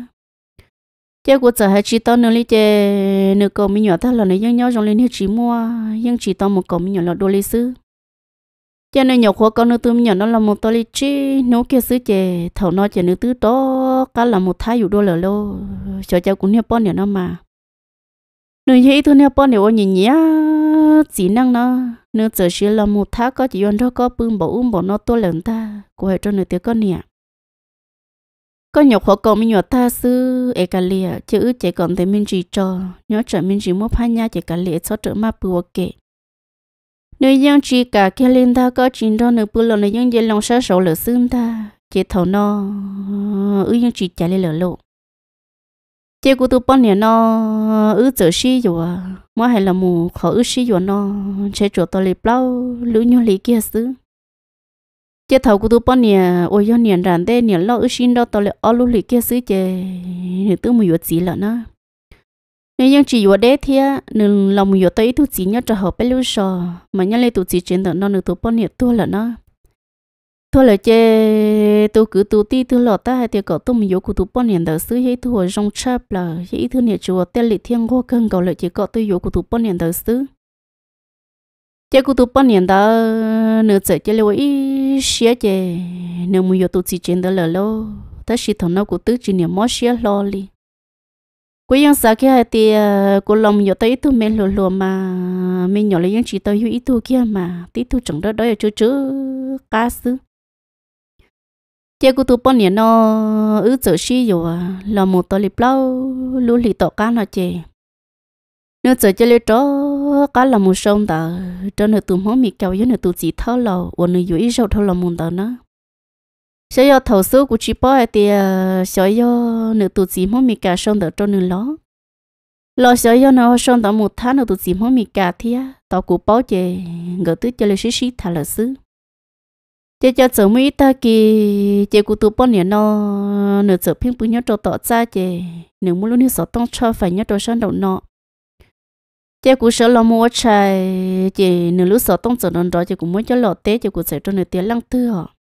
chế của giờ hai chỉ tao nữa đi chế nửa cầu mi nhỏ ta là nửa dân nhau trong lên hết chỉ mua dân chỉ tao một cầu mi nhỏ là đôi lý xứ cho nên nhỏ khó con nữ tư nhỏ nó là một to li chi. Nấu kia xứ chè thầu nó chè nữ tứ đó cá là một thái dụ đô lở lô. Cho cháu cũng nhiều bao nhiêu nó mà. Nữ như thôi nhiều bao nhiêu nhìn nhá, chỉ năng nó. Nữ giờ chỉ là một tháng có chỉ ăn đó có bưng bổ um bỏ nó to lớn ta. Của hệ cho nữ tiếng con nè. Có nhọc họ còn mình nhỏ ta sư e cả lìa chữ chè còn thấy mình chỉ cho nhớ trở mình chỉ mua phá nha chè cả lìa cho trở mà bùa kệ nếu dân chỉ cả cái lên ta có chuyện đó nếu bữa lần này dân dân lòng sát sầu lửa xương ta chỉ thầu nó ư dân chỉ chạy lên lửa lộ chỉ của tôi bọn nhà nó ư giờ xí rồi mà hay là mù khó ư xí rồi nó sẽ chỗ tôi lấy bao lũ nhau lấy kia xứ. Chỉ thầu của tôi bọn nhà ôi dân nhà rằng đây nhà lo ư xin đó tôi lấy ở lũ lấy kia xứ chứ tôi mới gì là nó nếu như chỉ vừa đấy thì nên lòng vừa tới tu chỉ nhớ cho hợp bé lưu sò. Mà nhớ lên tu chỉ trên đó nó được tu bao nhiêu tu là nó thôi là chơi tu cứ tu ti tu lọt ta, hay thì cậu tu mình vô của tu bao nhiêu đầu xứ, hay tu ở trong chắp là, hay thứ này chùa tên lịch thiên ngô cân, cậu lại chỉ cậu tu vô của tu bao nhiêu đầu xứ. Chê của tu bao nhiêu đó nửa giờ chơi lưu ý, xía chơi nửa mình yếu tu chỉ trên đó là lâu, ta chỉ thằng nó của tứ chỉ niệm mót xía lo li cô yên sợ kia thì ờ, cô lòng nhỏ tới tu men lùa lùa mà mình nhỏ lấy những chỉ tới ít tu kia mà tí tu chẳng đó đó là chú chú cá sư chị cô tu bao nhiêu nó ứ sợ xí rồi ờ, là một tờ lip lâu lú lì tọ cá nó chị nếu sợ chơi lấy chó cá là một sông tờ cho nên tụi món mì kéo với nên tụi chỉ thao lầu và nên dưới sâu thao là một tờ nữa sẽ do thầu số của chị bỏ thì sẽ do nửa tuổi chỉ không mi cả xong được cho nữ lo lo sẽ do nó xong được một tháng nửa tuổi chỉ không mi cả thì tao cũng bỏ chè ngỡ tứ cho lấy xí xí thà là xứ chè cho chờ mấy ta kì chè của tụ bỏ nhẹ nó nửa chờ phiên bự nhớ cho tỏ ra chè nữ muốn luôn sợ tông cho phải nhớ cho sang đầu nọ chè của sợ lo mua chạy chè nửa lúc sợ tông cho nó đó chè cũng muốn cho lọt té chè của sẽ cho nữ tiền lăng tư họ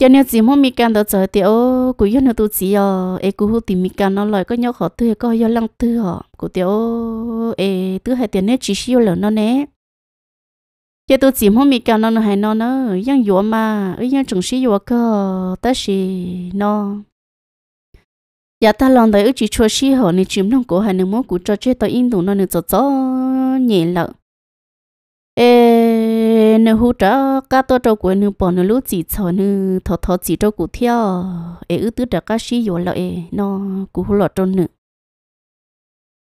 cho nên chỉ muốn mi can đó giờ thì ô cụ yêu nó tu chỉ à e cụ hút tìm mi can nó lại có nhau khó tư có yêu lăng tư à cụ tiểu e tư hai tiền nét chỉ siêu lớn nó nè cho tu chỉ muốn mi can nó nó hay nó nó yang yếu mà ấy yang trồng sĩ yếu cơ ta chỉ nó giờ ta lòng đấy chỉ cho sĩ họ nên chìm trong cổ hay nên muốn cụ cho chơi tới in đủ nó nên cho cho nhẹ lợ e nên nếu hú trả cá to trâu của nếu bỏ nếu lú chỉ cho nếu thọ thọ chỉ trâu của theo ê ư tứ trả cá xí vô là nó của hú lọt trâu nữa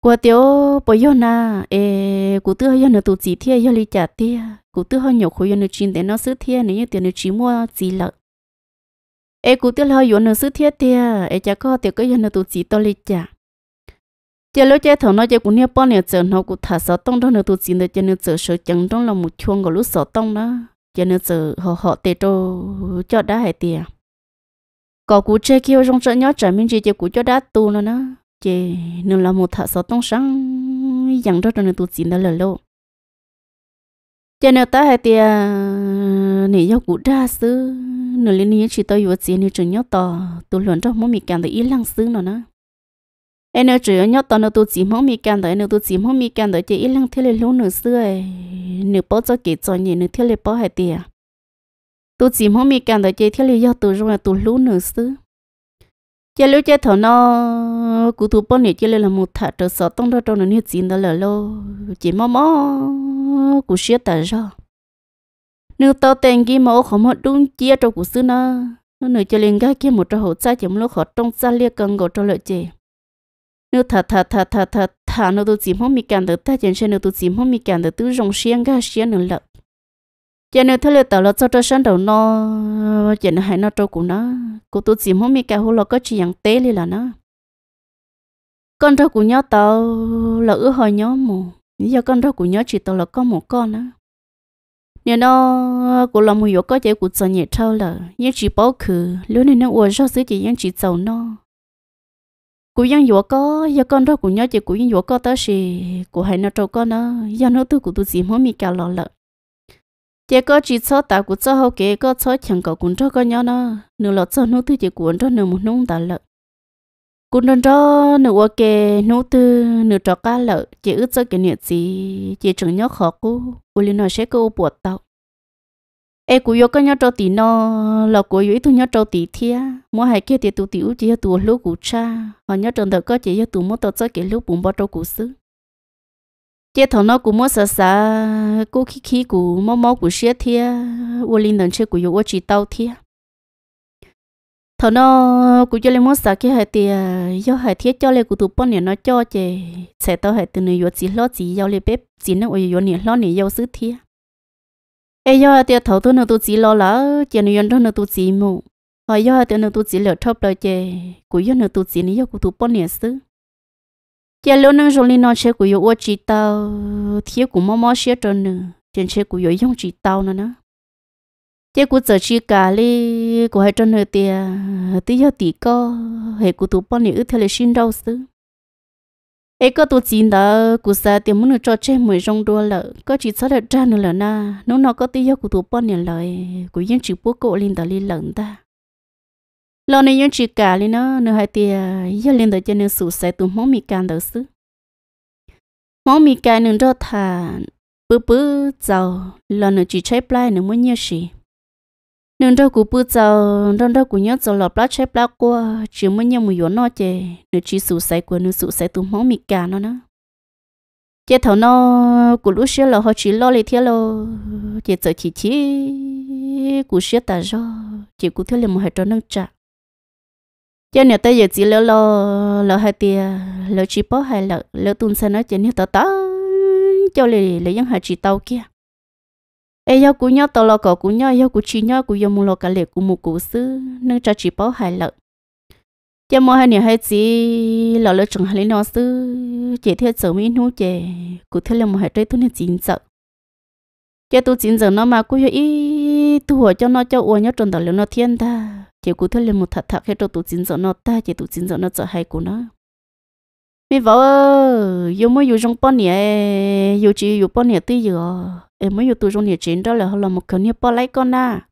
qua tiểu bỏ vô na ê cụ tư hơi nếu tụ chỉ theo yo li trả tia cụ tư hơi nhậu khối yo nếu chín để nó sứ theo nếu như tiền nó chỉ mua chỉ lợ ê cụ tư hơi yo nếu sứ theo tia ê chả có tiểu cái yo nếu tụ chỉ to li trả giờ lúc chơi thầu nó chơi cũng nhớ bao nhiêu giờ nó cũng thả sáu tông đó nó tụi xin được cho nên giờ sợ chẳng trong là một chuông của lúc sáu tông đó cho nên giờ họ họ tê cho cho đã hay tiền có cú chơi kêu trong chơi nhớ trả mình chỉ chơi cú cho đã tu nó nó chỉ nó là một thả sáu tông sáng dặn đó cho nên tụi xin đó là lâu cho nên ta hay tiền này do cú ra xứ nửa lên nỉ chỉ tôi vừa tiền nửa chừng nhớ to tôi luận trong mỗi mình càng thấy ý lăng xứ nó nữa em nói chuyện nhớ tao nó tôi chỉ mong mi can đấy nó tôi chỉ mong mi can đấy chỉ ít lăng thế lên lúc nữa xưa ấy. Nếu bao cho kỹ cho nhỉ nếu thế lên bao hai à? tiền tôi chỉ mong mi can đấy chỉ thế lên do tôi rồi tôi lúc nữa xưa. Chỉ lúc chơi thằng nó cụ tôi bao nhiêu chỉ là một thà trở sợ tông đó trong nó nhiều chuyện đó là lâu, chỉ mò mò cụ xía tại sao? nếu tao tiền kia mà không mất đúng chia cho cụ xưa nó nó nửa cho lên cái kia một trò hậu cha chỉ một lúc họ trong xa liệt cần gọi cho lợi chị nếu thật thật thật thật thật thà nếu tôi chỉ không mi cảm được ta chân sẽ nếu tôi chỉ không mi cảm được tôi rong xiên ga xiên nữa lợ cho nên thế là tao là cho cho sáng đầu nó cho nên hay nó cho cũng nó cô tôi chỉ không mi cảm hồ là có chỉ tế li là nó con rau của nhớ tao là ước hồi nhớ mù giờ con rau của nhớ chỉ tao là có một con á nếu nó của lòng mùi có chạy của sợ nhẹ thâu là nhưng chỉ bảo khử lúc này nó uống rau sữa chỉ nhưng chỉ giàu nó cú yên yo có ya con đó cú nhớ chỉ cú yên yo có đó là cú hay nó trâu con nó. Ya nó tôi cú tôi chỉ muốn mi cả lọ lợ. Chỉ có chỉ cho ta cú cho hậu kế có cho chẳng có cú cho con nhớ nó. Nửa lọ cho nó tôi chỉ cú cho nửa một nung ta lợ. Cú đơn cho nửa ok nó tư, nửa cho cá lợ. Chỉ ước cho cái nhiệt gì chỉ chẳng nhớ khó cú cú liên nói sẽ cô buộc tao ê cú yo có nhớ trâu tí nó là cú yo ít nhớ trâu tí thia. Mua hai kia thì tụ tiểu chỉ tụ lúc cú cha. Họ nhớ trâu đó có chỉ tụ mua tao cho cái lúc bùng bao trâu cú sứ chế thằng nó cũng mua sợ sợ cô khí khí của mò mò của xe thia. Vô linh đàn chơi của yêu vô chỉ tao thia. Thằng nó cũng cho lên mua sợ cái hai tia do hai thiết cho lên của tụ bọn này nó cho chè sẽ tao hai từ này vô chỉ lo chỉ yêu lên bếp, chỉ nó ôi yêu này lo này yêu sứ thia ai giờ tia thầu tôi nó tụ chỉ lo lỡ, chè này yêu nó tụ chỉ mù. Hỏi giờ tia nó tụ chỉ lỡ thấp đời chè của yêu nó tụ chỉ này yêu của tụ bọn này sứ giờ lỡ nó rồi nó chơi của yo chỉ tao thiếu của mò mò xé trơn nữa trên chơi của yo dùng chỉ tao nữa nữa giờ của giờ chỉ cả li của hai trơn nữa thì tí giờ tí co hay của tụ bọn này ước theo là xin đâu xứ ấy có tụ chín đó, cụ sa tiền muốn cho chơi mười rong đua lợ. Có chỉ sợ được ra nữa là na. Nó nó có tí giờ của tổ bọn này lại của yên chỉ bố cậu lên đó li lợn ta. Lo này yên chỉ cả lên nó nó hai tia giờ lên tới cho nên sụt sai tụi món mì can đó xứ. Món mì can nên cho thà bự bự giàu lo nó chỉ chơi play nó muốn nhiều gì nên đâu cũng bự giàu nên đâu cũng nhớ giàu lọp lá chép play qua chỉ muốn nhớ mùi nó chè nên chỉ sụt sấy của nên sụt sấy tụm máu mì cả nó nữa. Chế thầu nó cũng lúc xưa là họ chỉ lo lấy theo lo chế giờ chỉ chỉ cũng xưa ta do chỉ cũng theo là một hai trò nâng trả cho nên tới giờ chỉ lỡ lo, lỡ hai tia lỡ chỉ bỏ hai lỡ lỡ tuôn xe nó chỉ nên tao tao cho lấy lấy những hai chỉ tao kia ai yêu cú nhau tao lo cỏ cú nhau yêu cú chi nhau cú yêu mua lo cả lệ cú mua cú sư nên cho chỉ bảo hai lỡ cho mua hai nhà hai chỉ lo lo chừng hai nó sư chỉ theo sở mỹ nô chè cú theo là một hai trái tôi nên chín sợ cho tôi chín giờ nó mà cú yêu ý tu cho nó cho uo nhớ tròn tao nó thiên ta chỉ cụ theo là một thật thật hết cho tụ chín giờ nó ta chỉ tụ chín giờ nó sợ hai của nó mi vợ yêu mới yêu trong bao nhiêu yêu chỉ yêu bao nhiêu tí giờ em mới yêu tụ trong nhà chuyện đó là họ là một cái nhà bao lấy con na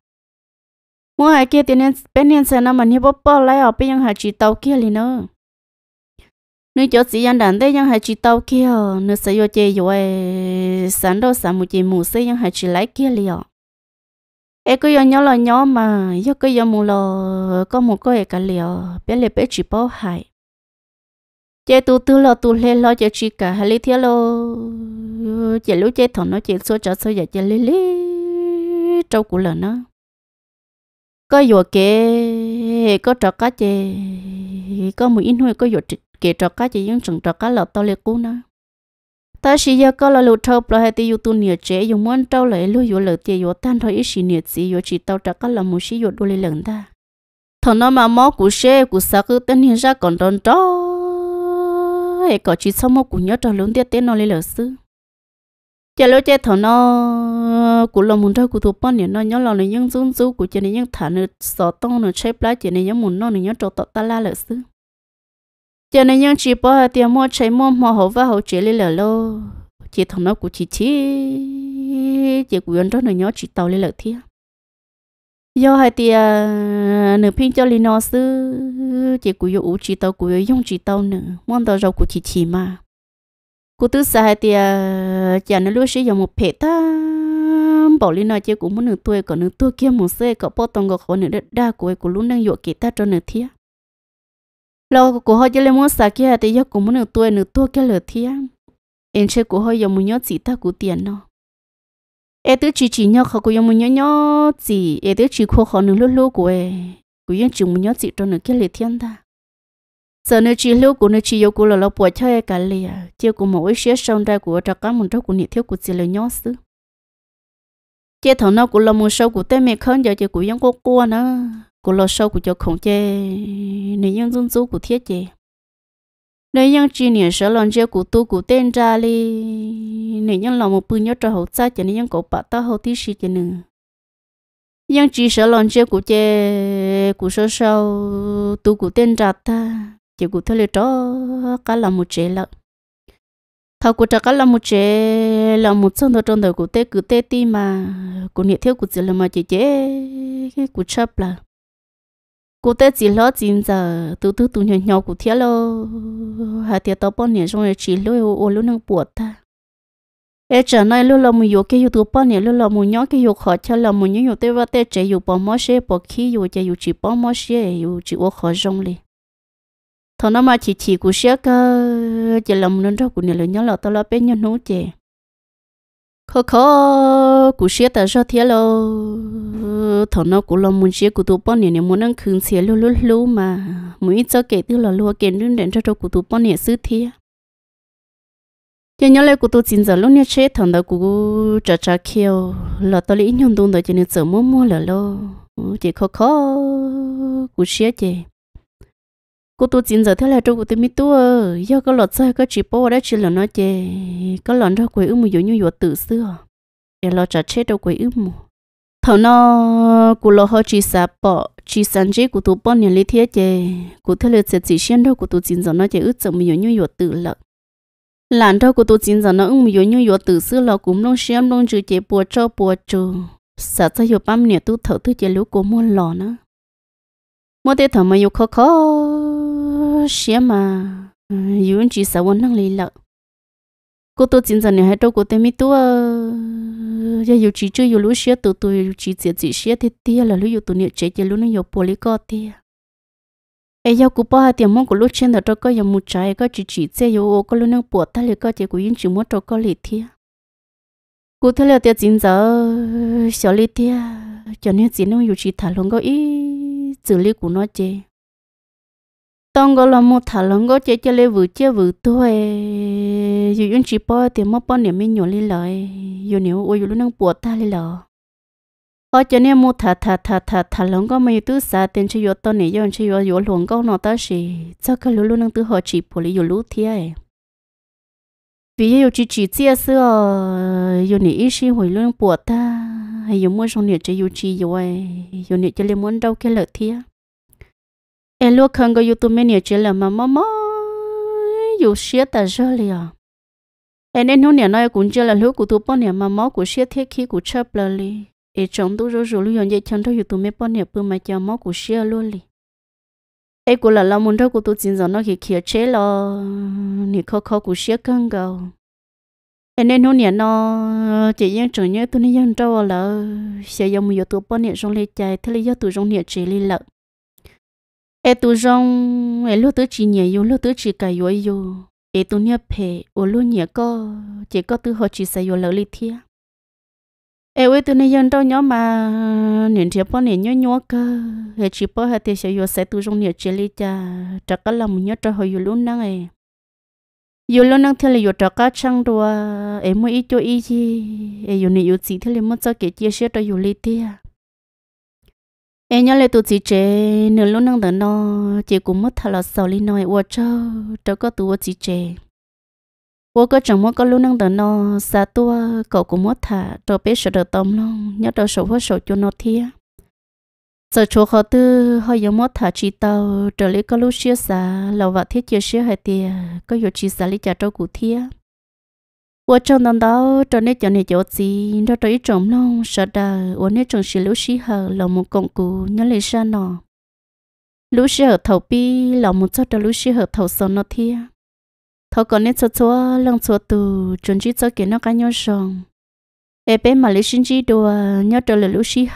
mua hai kia tiền bên nhân xe nó mà nhà bỏ bao lấy ở bên hai chỉ tàu kia liền nữa nếu chỗ chỉ ăn đàn đây nhưng hai chỉ tàu kia, nếu sử dụng chơi rồi sáng đâu sáng một chỉ mù xây nhưng hai chỉ lấy kia liền. Em cứ nhớ là nhớ mà giờ cứ giờ mù lo có một cái cái liền bé lệ bé chỉ bỏ hại chế tu tu lo tu lên lo chế chi cả hay lý thiết lo. Chế lúc chế thằng nó chế số trả số giờ chế lý lý. Trâu của lần nó. Có vừa kế có trọ cá chế có một nuôi có vừa kế trọ cá chế những trồng trọ cá lọt to lê cũ nó. Ta chỉ giờ có là lụt trâu là hay tiêu tu nhiều chế dùng muốn trâu lại lưu vừa lợt chế vừa tan thôi ít xí nhiều gì dùng chỉ tao cá là một xí vừa đôi lần ta. Thằng nó mà mò của xe của sao cứ tên hiện ra còn đòn trâu hệ có chỉ sau một cú nhớ trò lớn tiết tên nó lấy lỡ sư. Chả lỡ chơi thằng nó, cú lòng muốn trâu của tụi bọn nó, nhớ lòng này những dung du cú chơi này những thả nó sọ tông nó chơi plá chơi này những muốn nó này nhớ trò tọt ta la lỡ sư. Giờ này nhưng chỉ bỏ tiền mua chạy mua mua hậu và hậu chơi lên lỡ lô. Chỉ thằng nó cú chỉ chỉ chỉ cú nhớ trò nó nhớ chỉ tàu lên lỡ thiệt do hai tia nửa pin cho li nó sư, chỉ của yêu chỉ tàu yêu dùng chỉ tàu nữa. Muốn tàu rau cú chỉ chỉ mà. Cú thứ sa hai tia à, chả nó lúc sử dụng một phe ta. Bảo li nó chỉ cũng muốn nửa tuổi còn nửa tuổi kia một xe có bao tông có khó nửa đa cú ấy cú lúc đang yêu kỹ ta cho nửa thiệt lâu cú họ chỉ lấy muốn sa kia thì giờ cú muốn nửa tuổi nửa tuổi kia lửa thia em chơi cú họ dùng muốn nhớ chỉ ta cú tiền nó em tự chỉ chỉ nhau khó cũng giờ muốn nhớ nhớ chỉ em tự chỉ khó khó nương lúc lúc của em cũng giờ chỉ muốn nhớ chỉ trong nửa kia lửa thiên ta giờ nửa chỉ lúc của nửa chỉ yêu của là lão bỏ chơi cả lìa chưa của một cái xe xong ra của trạc cá mình trâu của nị thiếu của chỉ là nhớ xứ chế thằng nó của lão một sâu của tên mẹ khơn giờ chỉ của giống cô cô nữa của lão sâu của cho khổng chế nửa những dung du của thiết chế nếu những chi niệm sợ lòng chơi cụ tu cụ tên ra li nếu những lòng một bự nhớ cho hậu cha cho nên những cổ bạc ta hậu tí sĩ cho nên những chỉ sợ lòng chơi cụ chê cụ sơ sâu tu cụ tên ra ta chỉ cụ thôi là đó cả là một chế lợn thầu cụ trả cả là một chế là một sân đó trong đời cụ tê cứ tê ti mà cụ niệm thiếu cụ chỉ là mà chế chế cụ chấp là cô tế chỉ lo chín giờ từ từ tụ nhỏ nhỏ cụ thiết lo hà tiệt tao bao nhiêu rồi chỉ lo ô lo năng buồn ta ê trở nay lo là một yếu cái yếu tụ bao nhiêu lo là một nhỏ cái yếu khó cho là một nhỏ yếu tế vật tế chế yếu bao mỏ xe bao khí yếu chơi yếu chỉ bao mỏ xe yếu chỉ ô khó rong li thằng nó mà chỉ chỉ cụ xe cơ chỉ làm nên cho cụ nhiều lo nhau là tao lo bé nhân nấu chè khó khó cú xe ta cho thế lo thằng nó cú lo muốn xe cú tụi bọn này muốn ăn khương xe lu lu lu mà. Mỗi cho kể từ là lu kể đến đến cho cho cú tụi bọn này sư thế cho nhớ lại cú tôi chín giờ lúc nhớ chết thằng đó cú trả trả kêu là tao lấy nhân đun đó cho nên giờ mua mua là lo chỉ khó khó cú xe chơi cô tôi chín giờ thế là trong của tôi mi tua do có lọt sai có chỉ bố đã chỉ là nó chị có lọt ra quỷ ưng một như vừa tự xưa. Để lọt trả chết đâu quỷ ưng thằng nó của lo họ chỉ sa bỏ chỉ sáng chế của tôi bọn nhà lý thiết chị cô thế là sẽ chỉ xem đâu của tôi chín giờ nó chỉ ước chậm một như vừa tự lợn. Làm đâu của tôi chín giờ nó ưng một như vừa tự xưa là cũng non xem non chữ chị bùa cho bùa cho, sợ cho nhiều băm nè tôi thở tôi chỉ lũ của mua lò nữa. Mua thế thằng mà yêu khó khó xé mà ừ, yêu chỉ sợ vốn năng lý lợ. Cô tôi chính ờ, giờ này hay đâu cô tên mi tôi giờ yêu chỉ chưa yêu lúc xé tụi tôi chỉ chỉ chỉ xé thì tia là lúc yêu tụi nhẹ chạy chạy lúc nó yêu bồ lý co tia. Ai yêu cô hai tiền mong của lúc trên đó cho có yêu một trái, có chỉ chỉ chơi yêu có lúc nó bỏ ta liền có chỉ của yên chỉ muốn cho có lý tia cô thấy là tiền chính giờ xỏ lý tia cho nên chỉ nó yêu chỉ thả luôn có ý xử lý của nó chơi tông gọi là một thằng lớn gọi chơi chơi lấy vừa chơi vừa thôi dù yên chỉ bao thì mất bao niệm mình nhổ lên lại dù nếu ôi dù lúc năng buộc ta lên lọ họ cho này một thà thà thà thà thà lớn gọi mấy tự xa tiền chơi vô tao này do chơi vô vô luồng câu nó ta gì chắc cái lúc lúc năng tự họ chỉ bỏ lấy dù lúc thiệt vì dù chỉ chỉ chia sữa dù này ít sinh hồi luôn buồn ta hay dù mua xong này chơi dù chỉ dù ai dù này chơi lên muốn đâu cái lợi thiệt em lúc không có youtube mình chỉ là mà mà mà dù xía ta rồi liền em nên hôm nay nói cũng chỉ là lúc của tôi bọn em mà mà của xía thiết khi của chấp là li em chồng tôi rồi rồi luôn vậy chân tôi youtube mình bọn em bữa mà cho mà của xía luôn li em cũng là lo muốn đâu của tôi chính giờ nó khi kia chế lo. Nị khó khó của xía căng gầu. Em nên hôm nay nó, chỉ riêng trường nhớ tôi nên dân trâu là. Sẽ dùng youtube bọn em trong lê chạy thế là do tôi trong nhiệt chỉ li lợn e tu rong e lu tứ chỉ nhẹ yêu lu tứ chỉ cài yêu yêu e tu nhẹ phe ô lu nhẹ có chỉ có tứ họ chỉ say yêu lỡ li thia. E với tu này dân đâu nhỏ mà nên chỉ bao nên nhỏ nhỏ cơ e chỉ bao hai tiền xài yêu say tu rong nhẹ chỉ li cha chắc cả lòng nhớ cho họ yêu lúc năng e. Yêu lúc năng thì là yêu chắc cả chăng đùa e mua ít cho ít gì e yêu này yêu gì thì là mất cho cái chia sẻ cho yêu li thia em nhớ lại tụi chị trẻ nửa lúc năng đỡ nó chị cũng mất thà là sau lên nói ủa cho đâu có tụi chị trẻ ủa có chẳng mất có lúc năng đỡ nó xa tua, cậu cũng mất thà cho bé sợ được tâm lòng nhớ đâu sợ hết sợ cho nó thia sợ chỗ khó tư, họ giống mất thà chỉ tàu trở lấy có lúc xưa xa lầu vợ thiết chia sẻ hai tia có giờ chỉ xa lấy trả trâu cụ thia 我 trong tới công cụ nhớ lấy ra nọ lúc xí hờ thầu bi là một chỗ đó lúc xí hờ thầu sâu nó thia thầu còn nên cho cho lăng cho tù chuẩn chỉ cho kiến nó cá nhau sòng bé mà lấy sinh chỉ đùa nhớ cho là lúc xí